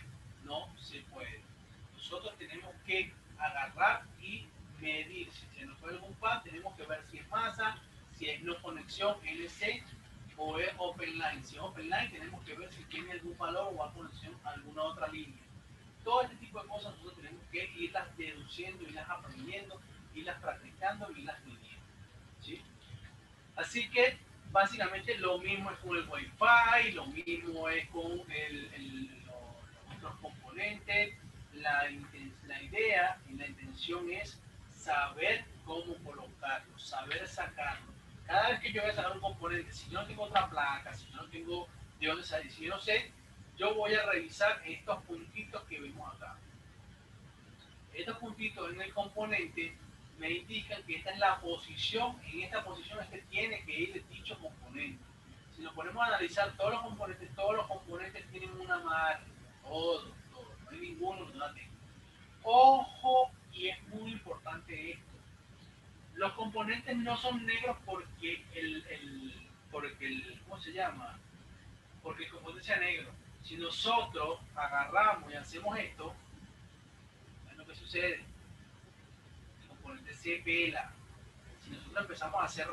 [SPEAKER 1] No se puede. Nosotros tenemos que agarrar y medir. Si se nos fue tenemos que ver si es masa, si es no conexión LC o es open line. Si es open line, tenemos que ver si tiene algún valor o conexión alguna otra línea. Todo este tipo de cosas nosotros tenemos que irlas deduciendo, irlas aprendiendo, irlas practicando y las midiendo. Así que básicamente lo mismo es con el wifi lo mismo es con los, otros componentes, la inteligencia la idea y la intención es saber cómo colocarlo, saber sacarlo. Cada vez que yo voy a sacar un componente, si yo no tengo otra placa, si yo no tengo de dónde salir, si yo no sé, yo voy a revisar estos puntitos que vemos acá. Estos puntitos en el componente me indican que esta es la posición, en esta posición este tiene que ir dicho componente. Si nos ponemos a analizar todos los componentes, todos los componentes tienen una marca, todos, todos, no hay ninguno que Ojo, y es muy importante esto. Los componentes no son negros porque el, el porque el, ¿cómo se llama? Porque el componente sea negro. Si nosotros agarramos y hacemos esto, ¿Qué lo que sucede. El componente se pela. Si nosotros empezamos a hacer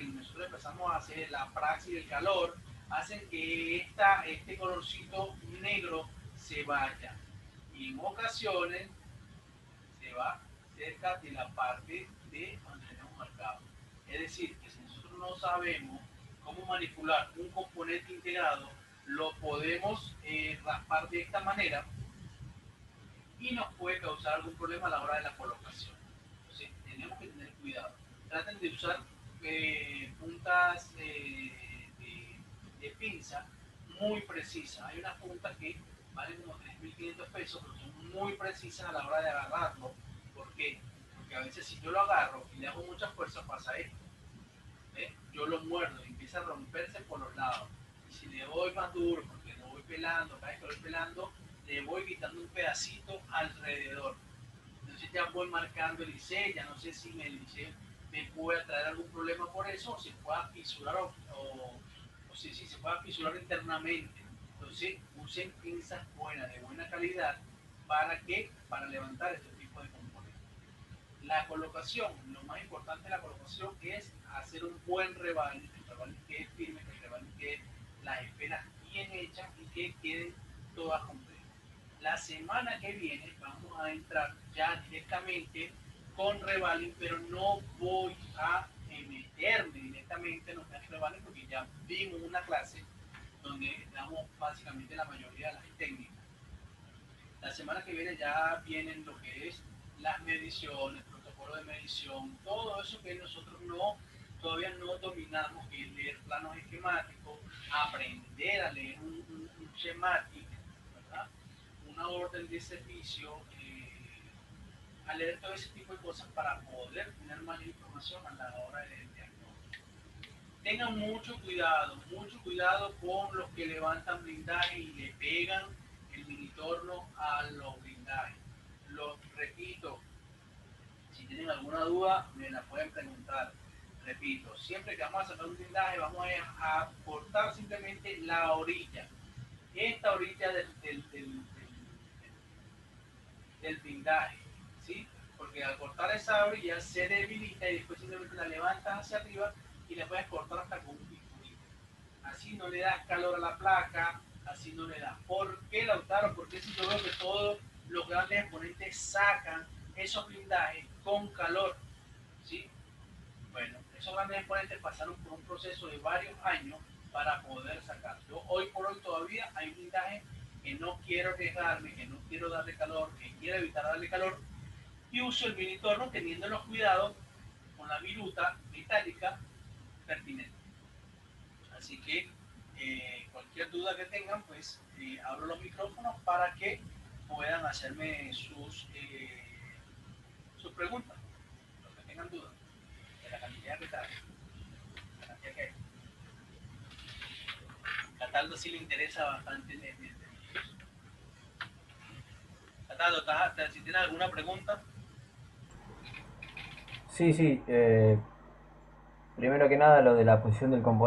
[SPEAKER 1] y nosotros empezamos a hacer la praxis del calor, hacen que esta, este colorcito negro se vaya. Y en ocasiones va cerca de la parte de donde tenemos marcado. Es decir, que si nosotros no sabemos cómo manipular un componente integrado, lo podemos eh, raspar de esta manera y nos puede causar algún problema a la hora de la colocación. Entonces, tenemos que tener cuidado. Traten de usar eh, puntas eh, de, pinza muy precisas. Hay unas puntas que valen como 3.500 pesos, pero son muy precisa a la hora de agarrarlo. ¿Por qué? Porque a veces si yo lo agarro y le hago mucha fuerza pasa esto. ¿eh? Yo lo muerdo y empieza a romperse por los lados. Y si le voy más duro, porque no voy pelando, cada vez pelando, le voy quitando un pedacito alrededor. Entonces ya voy marcando el IC, ya no sé si el ICE me puede traer algún problema por eso, o se pueda fisurar o, si, se puede fisurar internamente. Entonces usen pinzas buenas, de buena calidad, ¿Para qué? Para levantar este tipo de componentes. La colocación, lo más importante de la colocación es hacer un buen rebal, que el quede firme, que el rebal quede las esferas bien hechas y que queden todas completas. La semana que viene vamos a entrar ya directamente con rebaling, pero no voy a meterme directamente en los rebales porque ya vimos una clase donde damos básicamente la mayoría de las técnicas la semana que viene ya vienen lo que es las mediciones, protocolo de medición, todo eso que nosotros no todavía no dominamos, que es leer planos esquemáticos, aprender a leer un, un, ¿verdad? una orden de servicio, eh, a leer todo ese tipo de cosas para poder tener más información a la hora de diagnóstico. Tengan mucho cuidado, mucho cuidado con los que levantan blindaje y le pegan torno a los blindajes. Los repito, si tienen alguna duda, me la pueden preguntar. Repito, siempre que vamos a sacar un blindaje, vamos a cortar simplemente la orilla. Esta orilla del, del, del, blindaje, ¿sí? Porque al cortar esa orilla se debilita y después simplemente la levantas hacia arriba y la puedes cortar hasta con un bisturí. Así no le das calor a la placa, así no le da. ¿Por qué Lautaro? Porque si yo veo que todos los grandes exponentes sacan esos blindajes con calor, ¿sí? Bueno, esos grandes exponentes pasaron por un proceso de varios años para poder sacar. Yo hoy por hoy todavía hay blindaje que no quiero arriesgarme, que no quiero darle calor, que quiero evitar darle calor, y uso el minitorno teniendo los cuidados con la viruta metálica pertinente. Así que eh, duda que tengan, pues eh, abro los micrófonos para que puedan hacerme sus, eh, sus preguntas, los que tengan dudas, de la cantidad que está. Cataldo sí le interesa bastante Cataldo, si tiene alguna pregunta. Sí, sí. Eh,
[SPEAKER 2] primero que nada, lo de la posición del componente.